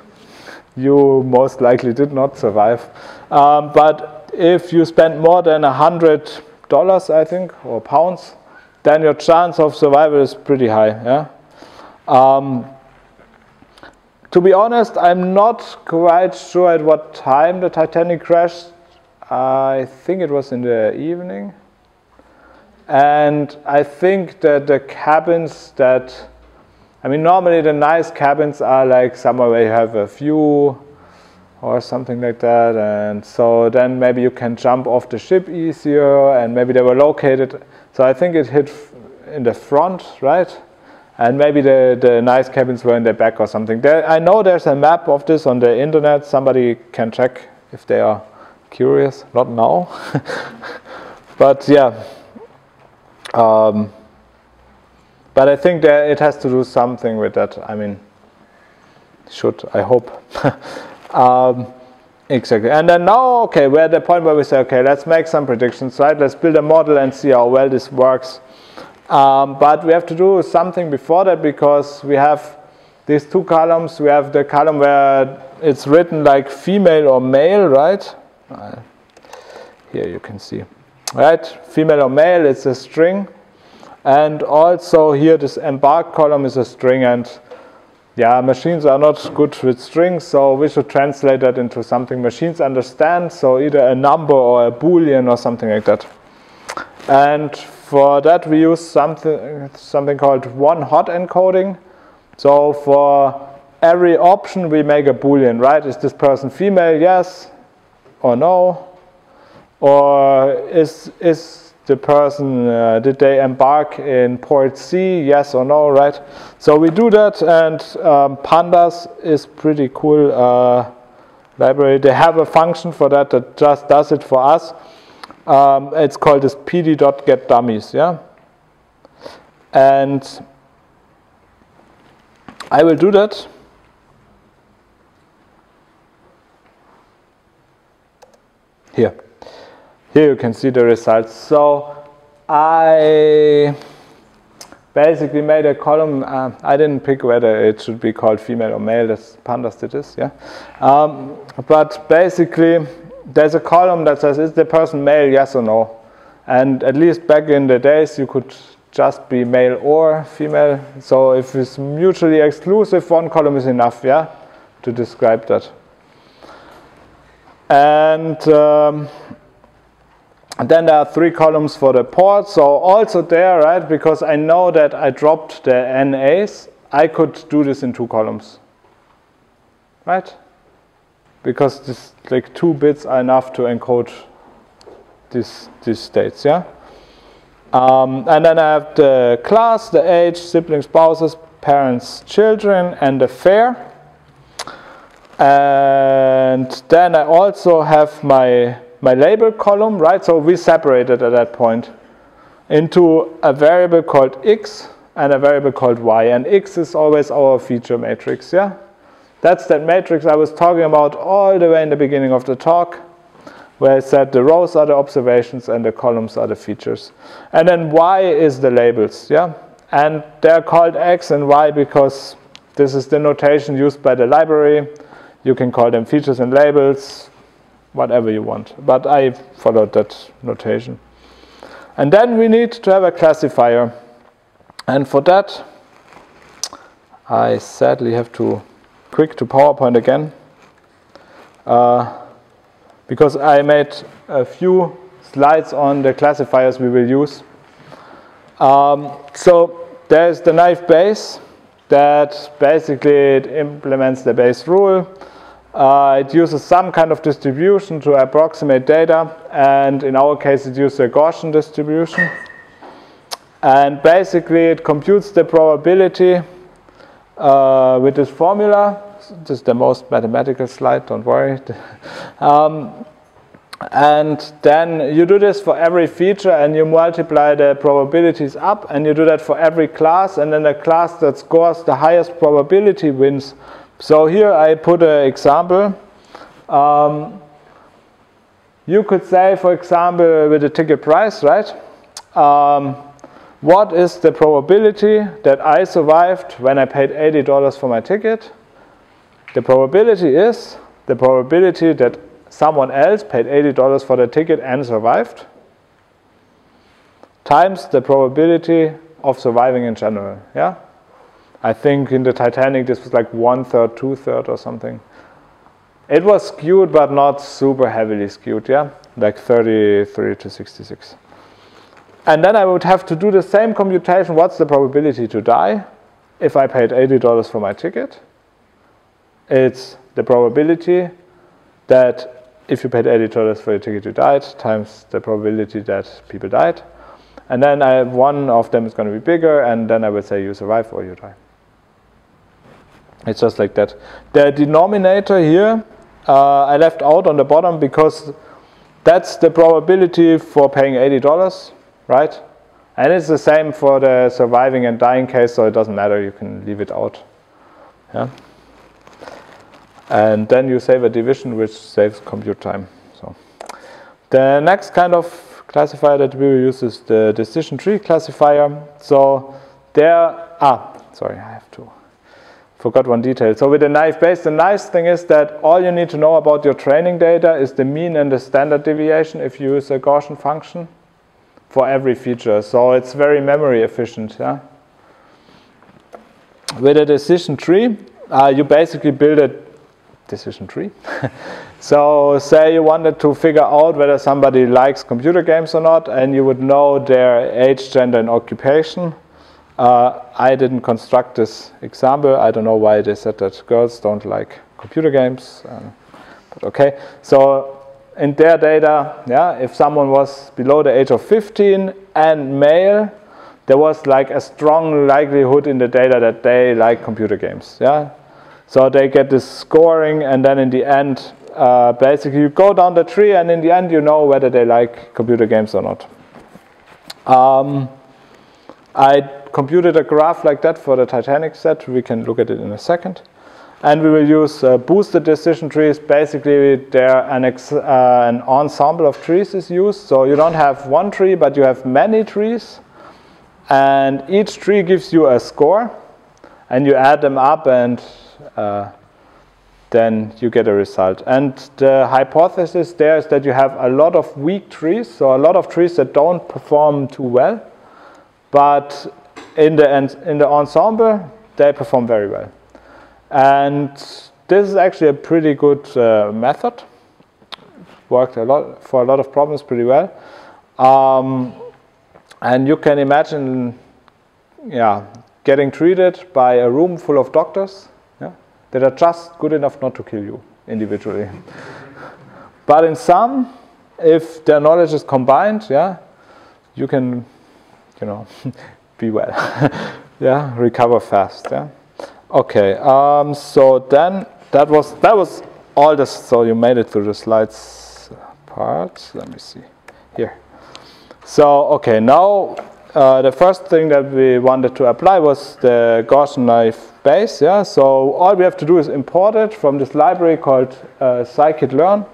you most likely did not survive. Um, but if you spend more than a hundred dollars, I think, or pounds, then your chance of survival is pretty high. Yeah. Um, to be honest, I'm not quite sure at what time the Titanic crashed. I think it was in the evening. And I think that the cabins that, I mean, normally the nice cabins are like somewhere where you have a view or something like that. And so then maybe you can jump off the ship easier and maybe they were located. So I think it hit in the front, right? And maybe the, the nice cabins were in the back or something. There, I know there's a map of this on the internet. Somebody can check if they are curious. Not now, but yeah. Um, but I think that it has to do something with that. I mean, should I hope. um, exactly. And then now, okay, we're at the point where we say, okay, let's make some predictions, right? Let's build a model and see how well this works. Um, but we have to do something before that because we have these two columns. We have the column where it's written like female or male, right? Uh, here you can see, right? Female or male, it's a string. And also here this embark column is a string and yeah, machines are not good with strings, so we should translate that into something machines understand, so either a number or a boolean or something like that. And for that we use something, something called one-hot encoding. So for every option we make a boolean, right? Is this person female? Yes or no? Or is, is the person, uh, did they embark in port C, yes or no, right? So we do that and um, pandas is pretty cool uh, library. They have a function for that that just does it for us. Um, it's called this pd.getDummies, yeah? And I will do that. Here. Here you can see the results. So I basically made a column. Uh, I didn't pick whether it should be called female or male. That's pandas did this, yeah. Um, but basically, there's a column that says is the person male, yes or no. And at least back in the days, you could just be male or female. So if it's mutually exclusive, one column is enough, yeah, to describe that. And um, and then there are three columns for the port. So also there, right, because I know that I dropped the NAs, I could do this in two columns, right? Because this like two bits are enough to encode these these states, yeah. Um, and then I have the class, the age, siblings, spouses, parents, children, and the fare. And then I also have my my label column, right? So we separated at that point into a variable called x and a variable called y. And x is always our feature matrix, yeah? That's that matrix I was talking about all the way in the beginning of the talk, where I said the rows are the observations and the columns are the features. And then y is the labels, yeah? And they're called x and y because this is the notation used by the library. You can call them features and labels whatever you want. But I followed that notation. And then we need to have a classifier. And for that, I sadly have to quick to PowerPoint again. Uh, because I made a few slides on the classifiers we will use. Um, so there's the naive Bayes that basically it implements the Bayes rule. Uh, it uses some kind of distribution to approximate data, and in our case, it uses a Gaussian distribution. And basically, it computes the probability uh, with this formula. This is the most mathematical slide, don't worry. um, and then you do this for every feature and you multiply the probabilities up and you do that for every class and then the class that scores the highest probability wins so here I put an example. Um, you could say, for example, with the ticket price, right? Um, what is the probability that I survived when I paid $80 for my ticket? The probability is the probability that someone else paid $80 for the ticket and survived times the probability of surviving in general, yeah? I think in the Titanic this was like one third, two third or something. It was skewed, but not super heavily skewed, yeah? Like 33 to 66. And then I would have to do the same computation. What's the probability to die if I paid $80 for my ticket? It's the probability that if you paid $80 for your ticket, you died, times the probability that people died. And then I, one of them is going to be bigger, and then I would say you survive or you die. It's just like that. The denominator here, uh, I left out on the bottom because That's the probability for paying $80, right? And it's the same for the surviving and dying case, so it doesn't matter, you can leave it out. Yeah? And then you save a division which saves compute time. So the next kind of classifier that we will use is the decision tree classifier. So there, ah, sorry, I have to, forgot one detail. So with the naive Bayes, the nice thing is that all you need to know about your training data is the mean and the standard deviation if you use a Gaussian function for every feature. So it's very memory efficient. Yeah? With a decision tree, uh, you basically build a decision tree. so say you wanted to figure out whether somebody likes computer games or not, and you would know their age, gender, and occupation. Uh, I didn't construct this example. I don't know why they said that girls don't like computer games. Uh, but okay. So in their data, yeah, if someone was below the age of 15 and male, there was like a strong likelihood in the data that they like computer games. Yeah, so they get this scoring, and then in the end, uh, basically you go down the tree, and in the end you know whether they like computer games or not. Um, I computed a graph like that for the Titanic set. We can look at it in a second. And we will use uh, boosted decision trees. Basically, there an, uh, an ensemble of trees is used. So you don't have one tree, but you have many trees. And each tree gives you a score. And you add them up, and uh, then you get a result. And the hypothesis there is that you have a lot of weak trees, so a lot of trees that don't perform too well. But in the, in the ensemble, they perform very well. And this is actually a pretty good uh, method. Worked a lot for a lot of problems pretty well. Um, and you can imagine, yeah, getting treated by a room full of doctors yeah, that are just good enough not to kill you individually. but in some, if their knowledge is combined, yeah, you can, you know, be well. yeah, recover fast. Yeah. Okay, um, so then that was that was all this. So you made it through the slides part. Let me see here. So okay, now uh, the first thing that we wanted to apply was the Gaussian naive Bayes. Yeah, so all we have to do is import it from this library called uh, scikit-learn.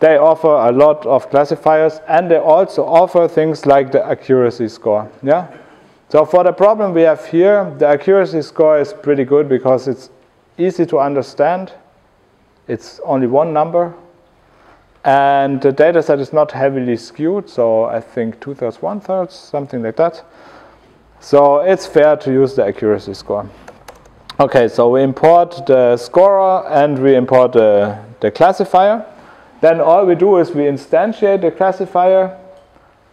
They offer a lot of classifiers, and they also offer things like the accuracy score. Yeah, so for the problem we have here, the accuracy score is pretty good because it's easy to understand. It's only one number. And the data set is not heavily skewed, so I think two thirds, one third, something like that. So it's fair to use the accuracy score. Okay, so we import the scorer and we import the, the classifier. Then all we do is we instantiate the classifier.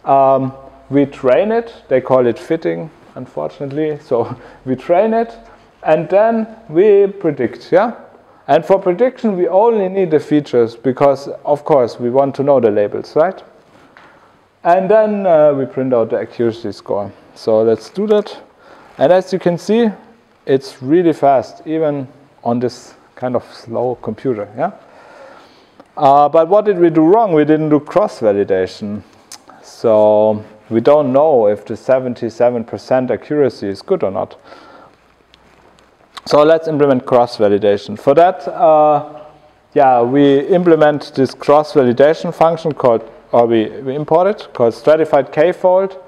Um, we train it. They call it fitting, unfortunately. So we train it, and then we predict. Yeah. And for prediction, we only need the features because, of course, we want to know the labels, right? And then uh, we print out the accuracy score. So let's do that. And as you can see, it's really fast, even on this kind of slow computer. Yeah. Uh, but what did we do wrong? We didn't do cross validation. So we don't know if the 77% accuracy is good or not. So let's implement cross-validation. For that, uh, yeah, we implement this cross-validation function called, or we, we import it, called stratified k-fold.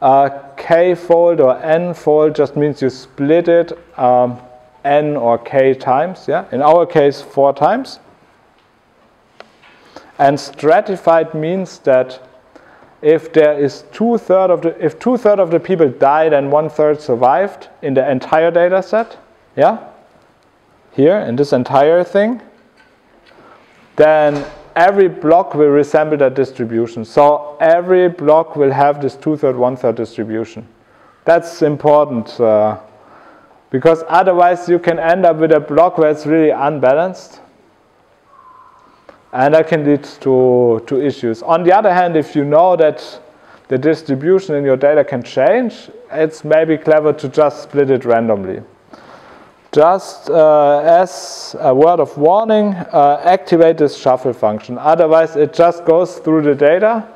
Uh, k-fold or n-fold just means you split it um, n or k times, yeah? In our case, four times. And stratified means that if there is two third of the if two third of the people died and one third survived in the entire data set, yeah, here in this entire thing, then every block will resemble that distribution. So every block will have this two third one third distribution. That's important uh, because otherwise you can end up with a block where it's really unbalanced and that can lead to, to issues. On the other hand, if you know that the distribution in your data can change, it's maybe clever to just split it randomly. just uh, as a word of warning, uh, activate this shuffle function. Otherwise, it just goes through the data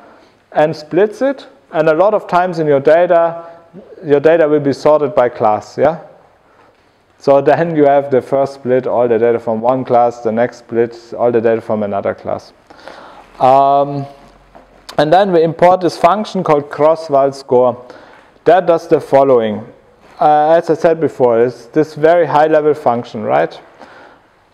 and splits it. And a lot of times in your data, your data will be sorted by class, yeah? So then you have the first split, all the data from one class, the next split, all the data from another class. Um, and then we import this function called cross-val score. That does the following. Uh, as I said before, it's this very high-level function, right?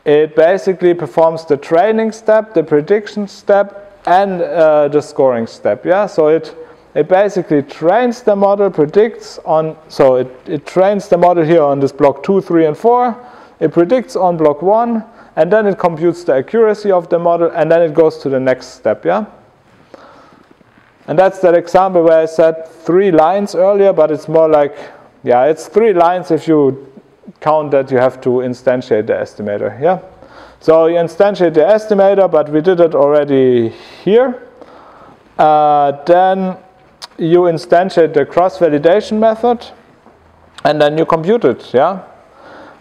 It basically performs the training step, the prediction step, and uh, the scoring step. Yeah, so it it basically trains the model, predicts on. So it it trains the model here on this block two, three, and four. It predicts on block one, and then it computes the accuracy of the model, and then it goes to the next step. Yeah. And that's that example where I said three lines earlier, but it's more like, yeah, it's three lines if you count that you have to instantiate the estimator, yeah? So you instantiate the estimator, but we did it already here. Uh, then you instantiate the cross-validation method, and then you compute it, yeah?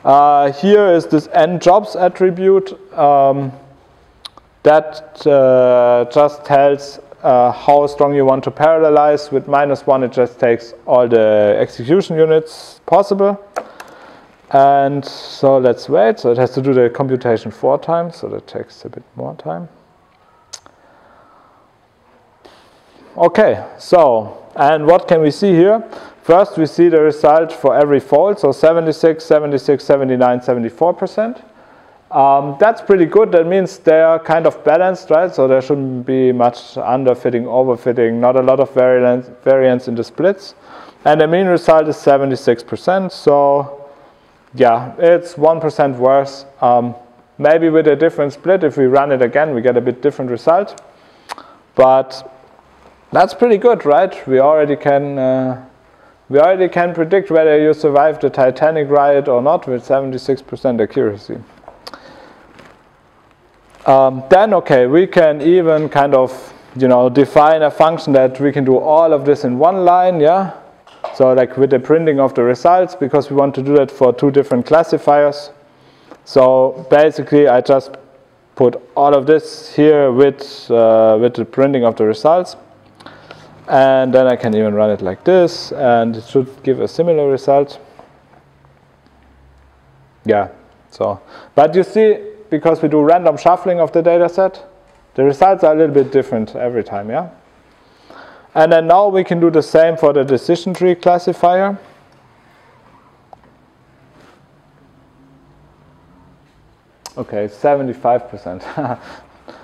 Uh, here is this n jobs attribute um, that uh, just tells uh, how strong you want to parallelize. With minus one, it just takes all the execution units possible. And so let's wait. So it has to do the computation four times, so that takes a bit more time. Okay, so, and what can we see here? First, we see the result for every fold, so 76, 76, 79, 74%. Um, that's pretty good. That means they are kind of balanced, right? So there shouldn't be much underfitting, overfitting, not a lot of variance, variance in the splits. And the mean result is 76%. So yeah, it's 1% worse. Um, maybe with a different split, if we run it again, we get a bit different result. But that's pretty good, right? We already can uh, we already can predict whether you survive the Titanic riot or not with 76% accuracy. Um, then, okay, we can even kind of, you know, define a function that we can do all of this in one line, yeah? So like with the printing of the results, because we want to do that for two different classifiers. So basically, I just put all of this here with, uh, with the printing of the results. And then I can even run it like this, and it should give a similar result. Yeah, so, but you see, because we do random shuffling of the data set, the results are a little bit different every time, yeah? And then now we can do the same for the decision tree classifier. Okay, 75%.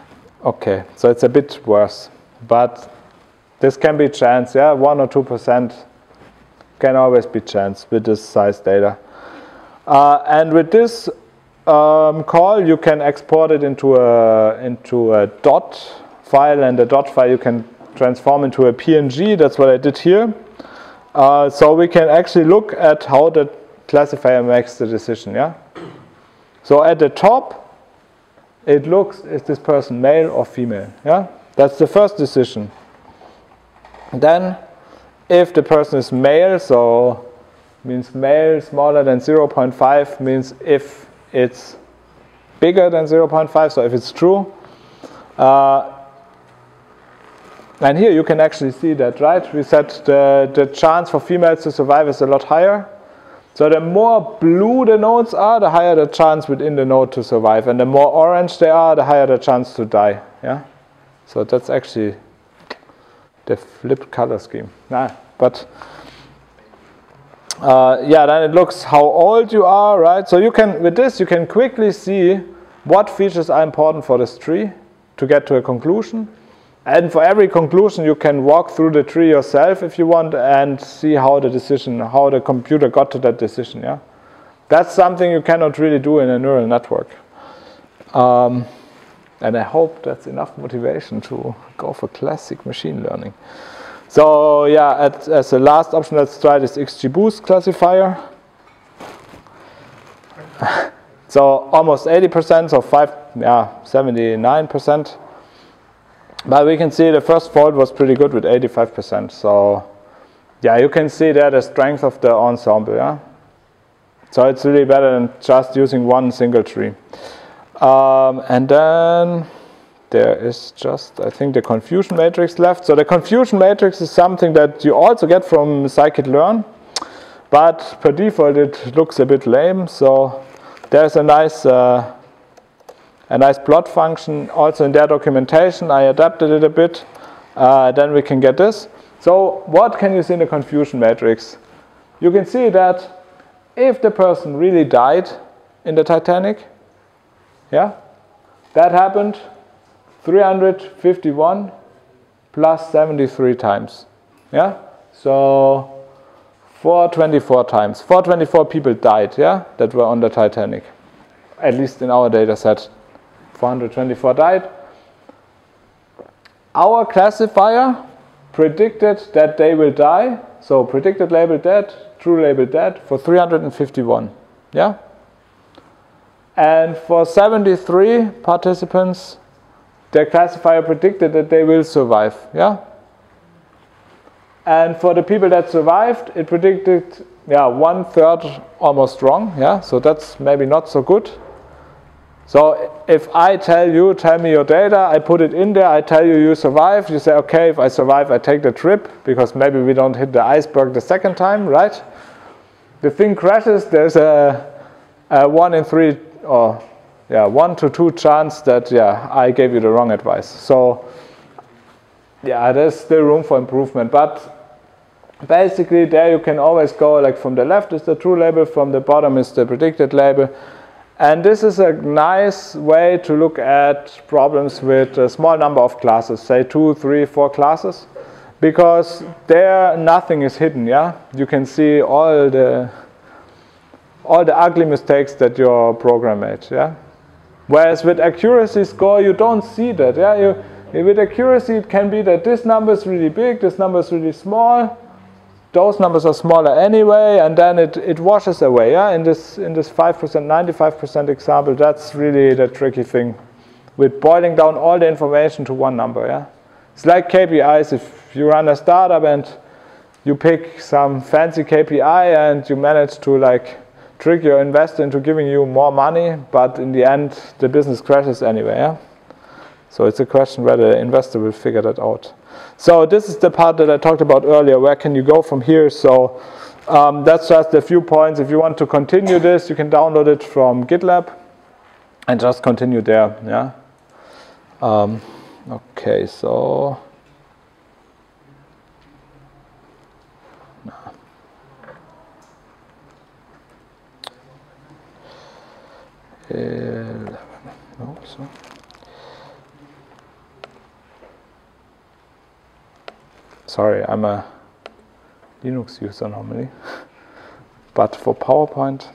okay, so it's a bit worse. But this can be chance, yeah? 1 or 2% can always be chance with this size data. Uh, and with this um, call, you can export it into a, into a dot file, and the dot file you can transform into a PNG. That's what I did here. Uh, so we can actually look at how the classifier makes the decision. Yeah. So at the top, it looks is this person male or female. Yeah. That's the first decision. Then, if the person is male, so means male smaller than 0.5 means if it's bigger than 0.5, so if it's true. Uh, and here you can actually see that, right? We said the, the chance for females to survive is a lot higher. So the more blue the nodes are, the higher the chance within the node to survive. And the more orange they are, the higher the chance to die. Yeah. So that's actually the flipped color scheme. Nah, but uh, yeah, then it looks how old you are, right? So you can, with this, you can quickly see what features are important for this tree to get to a conclusion. And for every conclusion, you can walk through the tree yourself if you want and see how the decision, how the computer got to that decision, yeah? That's something you cannot really do in a neural network. Um, and I hope that's enough motivation to go for classic machine learning. So yeah, at, as a last option, let's try this XGBoost classifier. so almost 80%, so five, yeah, 79%. But we can see the first fold was pretty good with 85%. So yeah, you can see there the strength of the ensemble. Yeah. So it's really better than just using one single tree. Um, and then there is just, I think, the confusion matrix left. So the confusion matrix is something that you also get from scikit-learn, but per default it looks a bit lame. So there's a nice, uh, a nice plot function also in their documentation. I adapted it a bit. Uh, then we can get this. So what can you see in the confusion matrix? You can see that if the person really died in the Titanic, yeah, that happened 351 plus 73 times. Yeah? So 424 times. 424 people died, yeah, that were on the Titanic. At least in our data set. 424 died. Our classifier predicted that they will die. So predicted label dead, true label dead for 351. Yeah? And for 73 participants, the classifier predicted that they will survive. Yeah. And for the people that survived, it predicted yeah one third almost wrong. Yeah. So that's maybe not so good. So if I tell you, tell me your data, I put it in there, I tell you you survived, you say, okay, if I survive, I take the trip, because maybe we don't hit the iceberg the second time, right? The thing crashes, there's a, a one in three, or yeah, one to two chance that yeah I gave you the wrong advice. So yeah, there's still room for improvement, but basically there you can always go like from the left is the true label, from the bottom is the predicted label. And this is a nice way to look at problems with a small number of classes, say two, three, four classes, because there nothing is hidden, yeah? You can see all the all the ugly mistakes that your program made, yeah? Whereas with accuracy score, you don't see that. Yeah, you, with accuracy, it can be that this number is really big, this number is really small. Those numbers are smaller anyway, and then it, it washes away. Yeah, in this in this five percent, ninety-five percent example, that's really the tricky thing, with boiling down all the information to one number. Yeah, it's like KPIs. If you run a startup and you pick some fancy KPI and you manage to like trick your investor into giving you more money, but in the end, the business crashes anyway. Yeah? So it's a question whether the investor will figure that out. So this is the part that I talked about earlier. Where can you go from here? So um, that's just a few points. If you want to continue this, you can download it from GitLab and just continue there. Yeah. Um, okay. So. No, so. Sorry, I'm a Linux user normally, but for PowerPoint,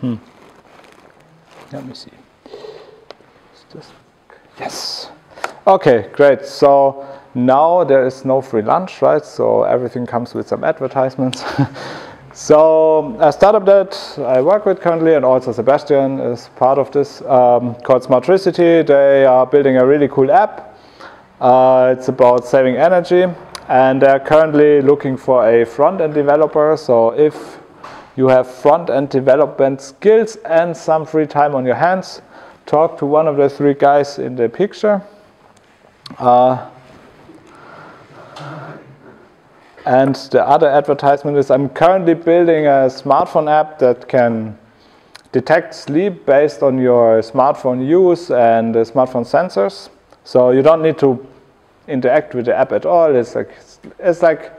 hmm. Let me see. Yes. Okay, great. So now there is no free lunch, right? So everything comes with some advertisements. so a startup that I work with currently, and also Sebastian is part of this, um, called Smartricity. They are building a really cool app. Uh, it's about saving energy, and they're currently looking for a front-end developer. So if you have front-end development skills and some free time on your hands, talk to one of the three guys in the picture. Uh, and the other advertisement is I'm currently building a smartphone app that can detect sleep based on your smartphone use and smartphone sensors. So you don't need to interact with the app at all. It's like it's like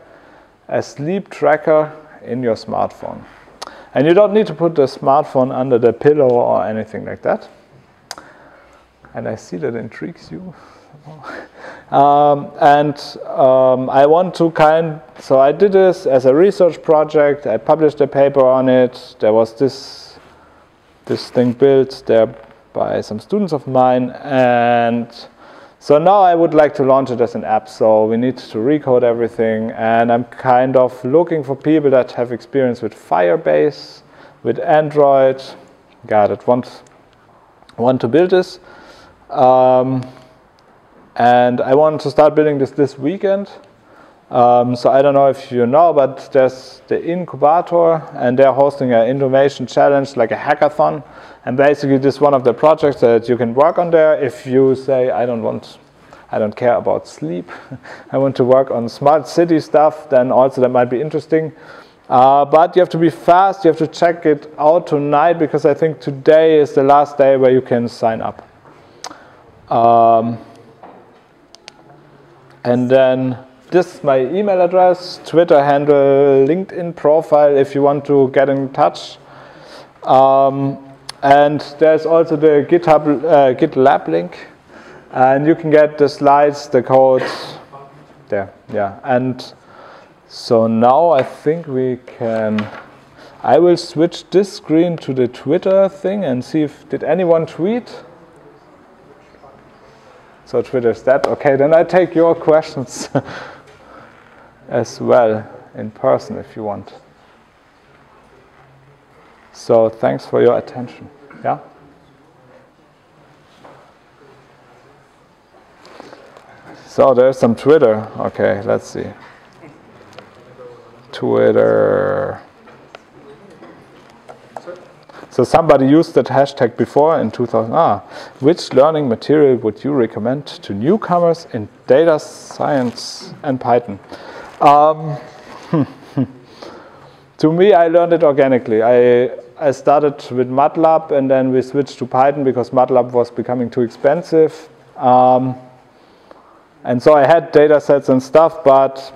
a sleep tracker in your smartphone. And you don't need to put the smartphone under the pillow or anything like that. And I see that intrigues you. Um, and um, I want to kind, so I did this as a research project. I published a paper on it. There was this this thing built there by some students of mine, and so now I would like to launch it as an app. So we need to recode everything, and I'm kind of looking for people that have experience with Firebase, with Android, yeah, that want want to build this. Um, and I want to start building this this weekend. Um, so I don't know if you know, but there's the incubator, and they're hosting an innovation challenge, like a hackathon. And basically, this is one of the projects that you can work on there. If you say, I don't want, I don't care about sleep, I want to work on smart city stuff, then also that might be interesting. Uh, but you have to be fast. You have to check it out tonight because I think today is the last day where you can sign up. Um, and then this is my email address, Twitter handle, LinkedIn profile if you want to get in touch. Um, and there's also the GitHub, uh, GitLab link. And you can get the slides, the code there. Yeah. And so now I think we can. I will switch this screen to the Twitter thing and see if did anyone tweet. So Twitter is that. Okay, then I take your questions. as well in person if you want. So thanks for your attention. Yeah? So there's some Twitter. Okay, let's see. Twitter. So somebody used that hashtag before in 2000. Ah, which learning material would you recommend to newcomers in data science and Python? Um, to me, I learned it organically. I, I started with MATLAB and then we switched to Python because MATLAB was becoming too expensive. Um, and so I had data sets and stuff, but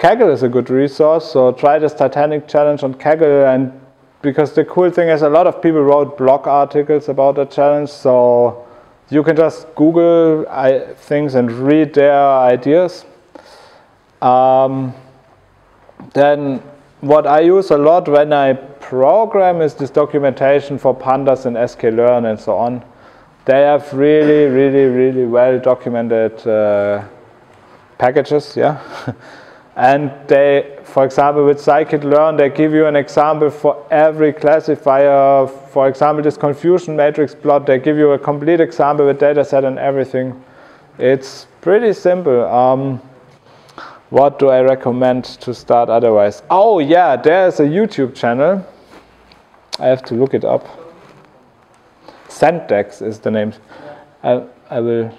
Kaggle is a good resource. So try this Titanic challenge on Kaggle. And because the cool thing is a lot of people wrote blog articles about the challenge. So you can just Google things and read their ideas. Um, then what I use a lot when I program is this documentation for pandas and sklearn and so on. They have really, really, really well documented uh, packages, yeah. and they, for example, with scikit-learn, they give you an example for every classifier. For example, this confusion matrix plot, they give you a complete example with data set and everything. It's pretty simple. Um, what do I recommend to start otherwise? Oh yeah, there's a YouTube channel. I have to look it up. sentdex is the name. I, I will,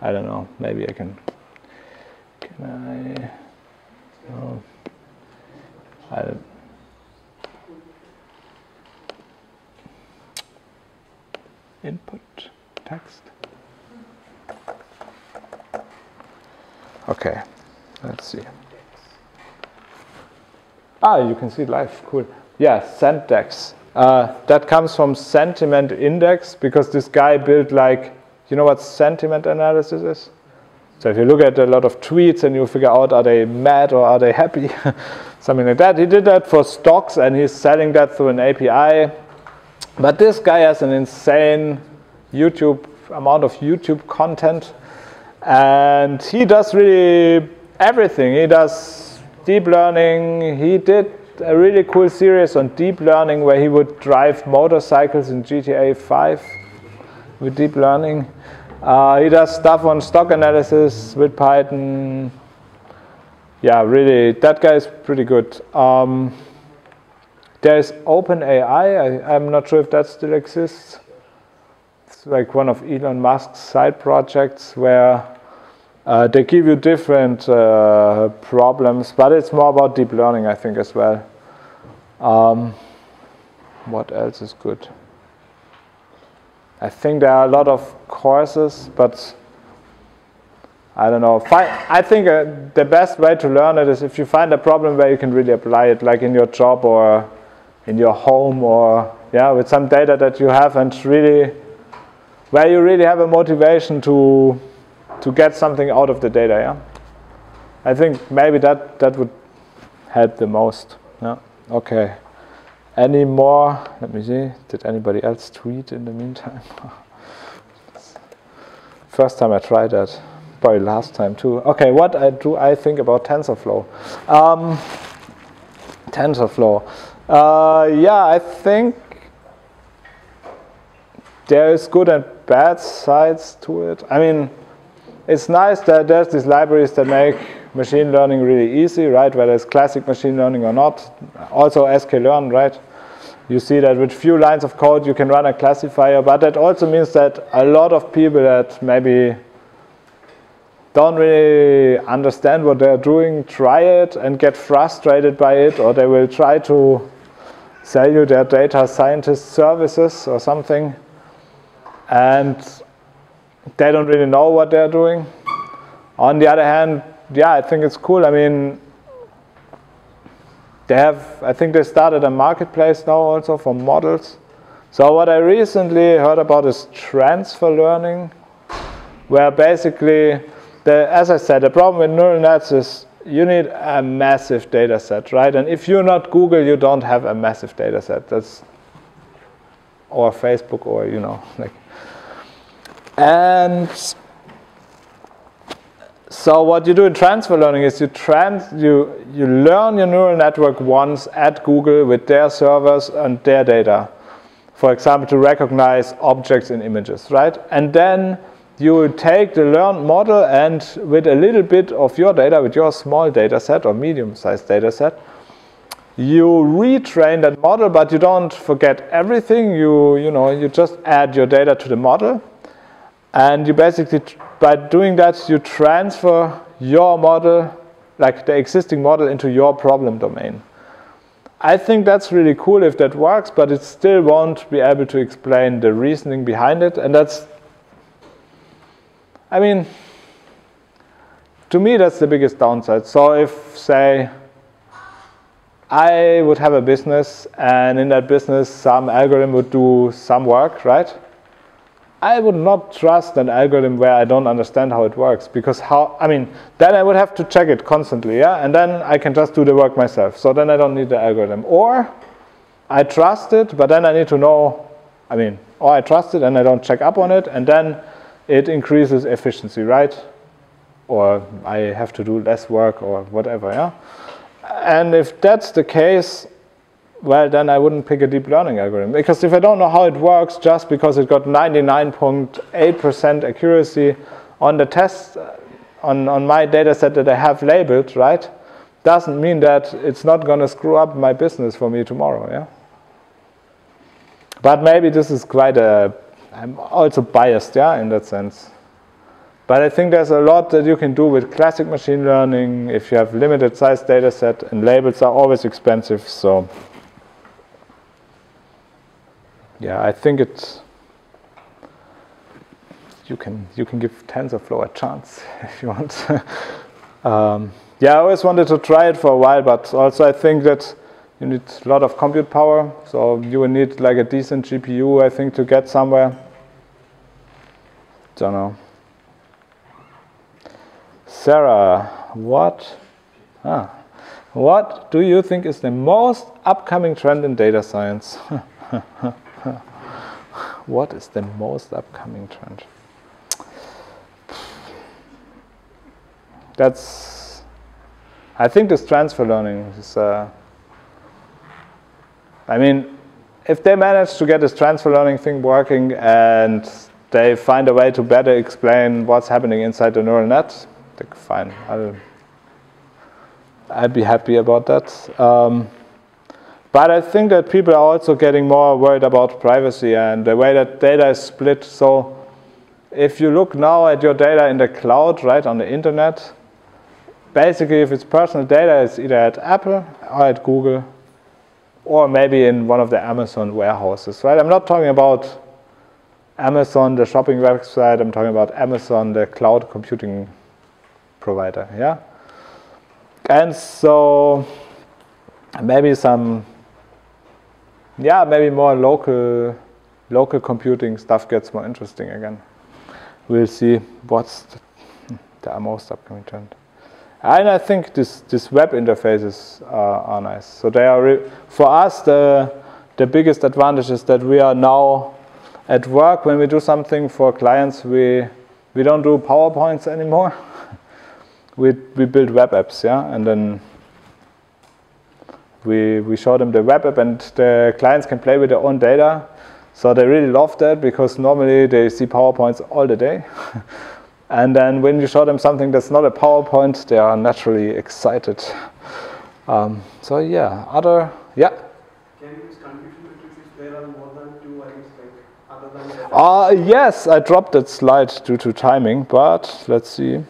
I don't know, maybe I can I, no, I, input text. Okay. Let's see. Ah, you can see live. Cool. Yeah, sentdex. Uh, that comes from sentiment index because this guy built like, you know what sentiment analysis is? So if you look at a lot of tweets and you figure out are they mad or are they happy, something like that. He did that for stocks and he's selling that through an API. But this guy has an insane YouTube amount of YouTube content and he does really everything. He does deep learning. He did a really cool series on deep learning where he would drive motorcycles in GTA 5 with deep learning. Uh, he does stuff on stock analysis with Python. Yeah, really, that guy is pretty good. Um, there's OpenAI. I, I'm not sure if that still exists. It's like one of Elon Musk's side projects where uh, they give you different uh, problems, but it's more about deep learning, I think, as well. Um, what else is good? I think there are a lot of courses, but I don't know. I think uh, the best way to learn it is if you find a problem where you can really apply it, like in your job or in your home or yeah, with some data that you have and really where you really have a motivation to to get something out of the data. Yeah, I think maybe that that would help the most. Yeah. Okay. Any more? Let me see. Did anybody else tweet in the meantime? First time I tried that. Probably last time too. Okay, what I, do I think about TensorFlow? Um, TensorFlow. Uh, yeah, I think there is good and bad sides to it. I mean, it's nice that there's these libraries that make machine learning really easy, right? Whether it's classic machine learning or not. Also sklearn, right? You see that with few lines of code you can run a classifier, but that also means that a lot of people that maybe don't really understand what they're doing, try it and get frustrated by it, or they will try to sell you their data scientist services or something, and they don't really know what they're doing. On the other hand, yeah, I think it's cool. I mean, they have, I think they started a marketplace now also for models. So what I recently heard about is transfer learning, where basically, the, as I said, the problem with neural nets is you need a massive data set, right? And if you're not Google, you don't have a massive data set. That's or Facebook or you know like and so what you do in transfer learning is you trans you you learn your neural network once at Google with their servers and their data. For example, to recognize objects in images, right? And then you take the learned model and with a little bit of your data, with your small data set or medium-sized data set, you retrain that model, but you don't forget everything. You, you know, you just add your data to the model. And you basically by doing that, you transfer your model, like the existing model, into your problem domain. I think that's really cool if that works, but it still won't be able to explain the reasoning behind it. And that's, I mean, to me, that's the biggest downside. So if, say, I would have a business, and in that business, some algorithm would do some work, right? I would not trust an algorithm where I don't understand how it works because how, I mean, then I would have to check it constantly, yeah? And then I can just do the work myself. So then I don't need the algorithm. Or I trust it, but then I need to know, I mean, or I trust it and I don't check up on it, and then it increases efficiency, right? Or I have to do less work or whatever, yeah? And if that's the case, well, then I wouldn't pick a deep learning algorithm. Because if I don't know how it works, just because it got 99.8% accuracy on the test, uh, on, on my data set that I have labeled, right, doesn't mean that it's not going to screw up my business for me tomorrow, yeah? But maybe this is quite a, I'm also biased, yeah, in that sense. But I think there's a lot that you can do with classic machine learning if you have limited size data set and labels are always expensive, so yeah, I think it's you can you can give TensorFlow a chance if you want. um, yeah, I always wanted to try it for a while, but also I think that you need a lot of compute power, so you will need like a decent GPU, I think, to get somewhere. Don't know. Sarah, what? Ah, what do you think is the most upcoming trend in data science? what is the most upcoming trend? That's, I think this transfer learning is, uh, I mean, if they manage to get this transfer learning thing working and they find a way to better explain what's happening inside the neural net, fine. I'll, I'd be happy about that. Um, but I think that people are also getting more worried about privacy and the way that data is split. So if you look now at your data in the cloud, right, on the internet, basically if it's personal data, it's either at Apple or at Google or maybe in one of the Amazon warehouses, right? I'm not talking about Amazon, the shopping website. I'm talking about Amazon, the cloud computing provider, yeah? And so maybe some yeah, maybe more local, local computing stuff gets more interesting again. We'll see what's the, the most upcoming trend. And I think this, this web interfaces are, are nice. So they are for us the the biggest advantage is that we are now at work when we do something for clients. We we don't do powerpoints anymore. we we build web apps, yeah, and then we, we show them the web app and the clients can play with their own data. So they really love that because normally they see PowerPoints all the day. and then when you show them something that's not a PowerPoint, they are naturally excited. Um, so yeah, other, yeah. Can you use confusion matrices if there are more than two like other than? Uh, yes, I dropped that slide due to timing, but let's see.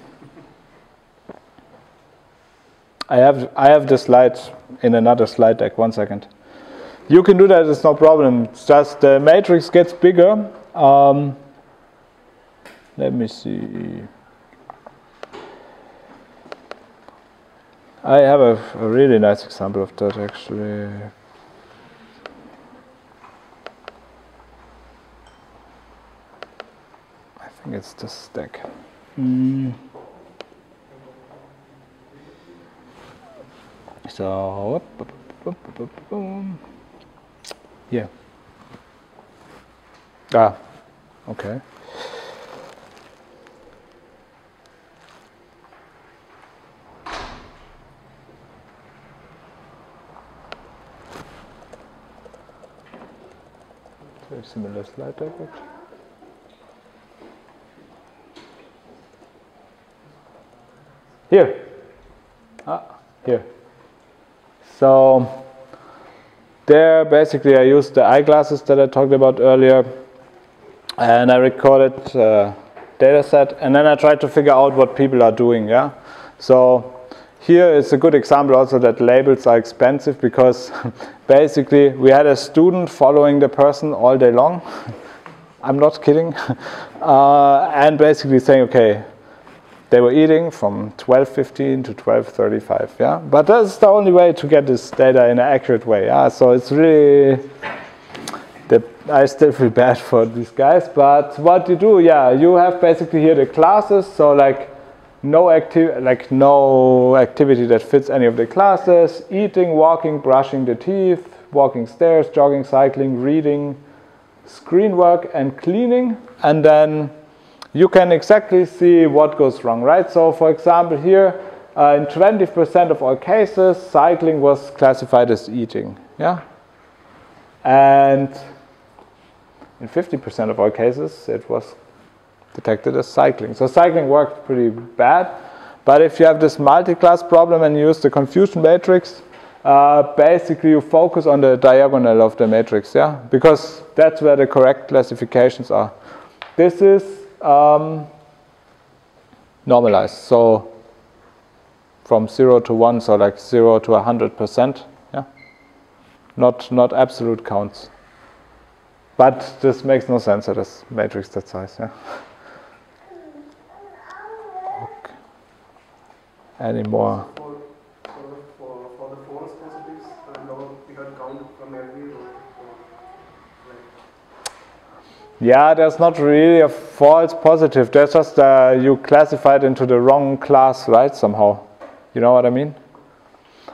I have, I have the slide in another slide deck, one second. You can do that, it's no problem. It's just the matrix gets bigger. Um, let me see. I have a, a really nice example of that actually. I think it's the stack. Mm. So, yeah. Ah, okay. Very similar slide deck actually. Here. Ah, here. So there basically I used the eyeglasses that I talked about earlier and I recorded a data set and then I tried to figure out what people are doing. Yeah. So here is a good example also that labels are expensive because basically we had a student following the person all day long. I'm not kidding. Uh, and basically saying, okay, they were eating from 12.15 to 12.35 yeah? But that's the only way to get this data in an accurate way yeah? So it's really the, I still feel bad for these guys but what you do yeah you have basically here the classes so like no active like no activity that fits any of the classes eating walking brushing the teeth walking stairs jogging cycling reading screen work and cleaning and then you can exactly see what goes wrong, right? So for example here, uh, in 20% of all cases, cycling was classified as eating, yeah? And in 50% of all cases, it was detected as cycling. So cycling worked pretty bad. But if you have this multi-class problem and you use the confusion matrix, uh, basically you focus on the diagonal of the matrix, yeah? Because that's where the correct classifications are. This is um, normalized. So from zero to one, so like zero to a hundred percent. Yeah, not not absolute counts. But this makes no sense at this matrix that size. Yeah. Any more? For, for, for, the uh, no, we from every row. Yeah, there's not really a false positive. There's just uh, you classified into the wrong class, right? Somehow, you know what I mean?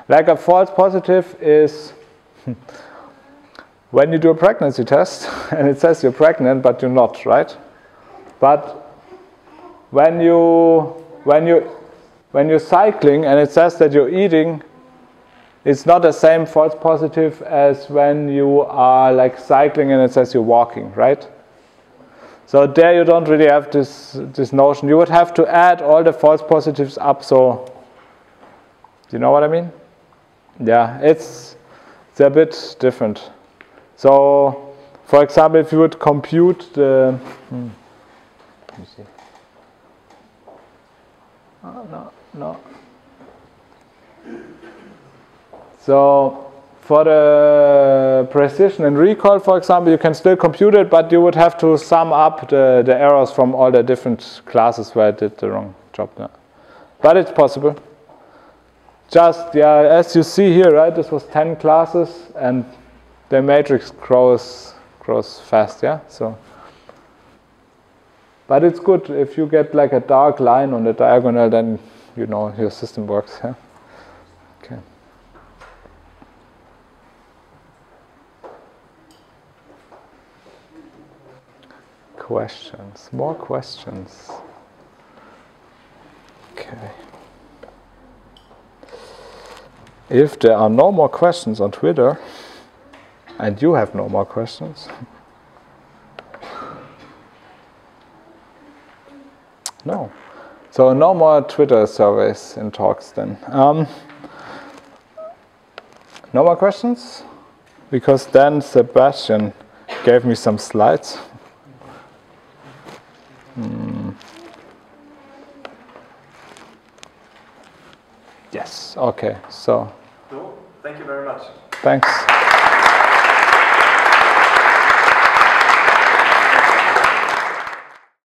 Like a false positive is when you do a pregnancy test and it says you're pregnant, but you're not, right? But when you when you when you're cycling and it says that you're eating, it's not the same false positive as when you are like cycling and it says you're walking, right? So there you don't really have this, this notion. You would have to add all the false positives up. So, do you know what I mean? Yeah, it's, it's a bit different. So, for example, if you would compute the, hmm, let me see. Oh, no, no. So, for the precision and recall, for example, you can still compute it, but you would have to sum up the, the errors from all the different classes where I did the wrong job. Yeah. But it's possible. Just, yeah, as you see here, right, this was 10 classes, and the matrix grows, grows fast, yeah? So, but it's good if you get like a dark line on the diagonal, then you know your system works, yeah? questions, more questions. Okay. If there are no more questions on Twitter, and you have no more questions, no. So no more Twitter surveys and talks then. Um, no more questions? Because then Sebastian gave me some slides. Hmm. Yes, okay, so No, thank you very much. thanks.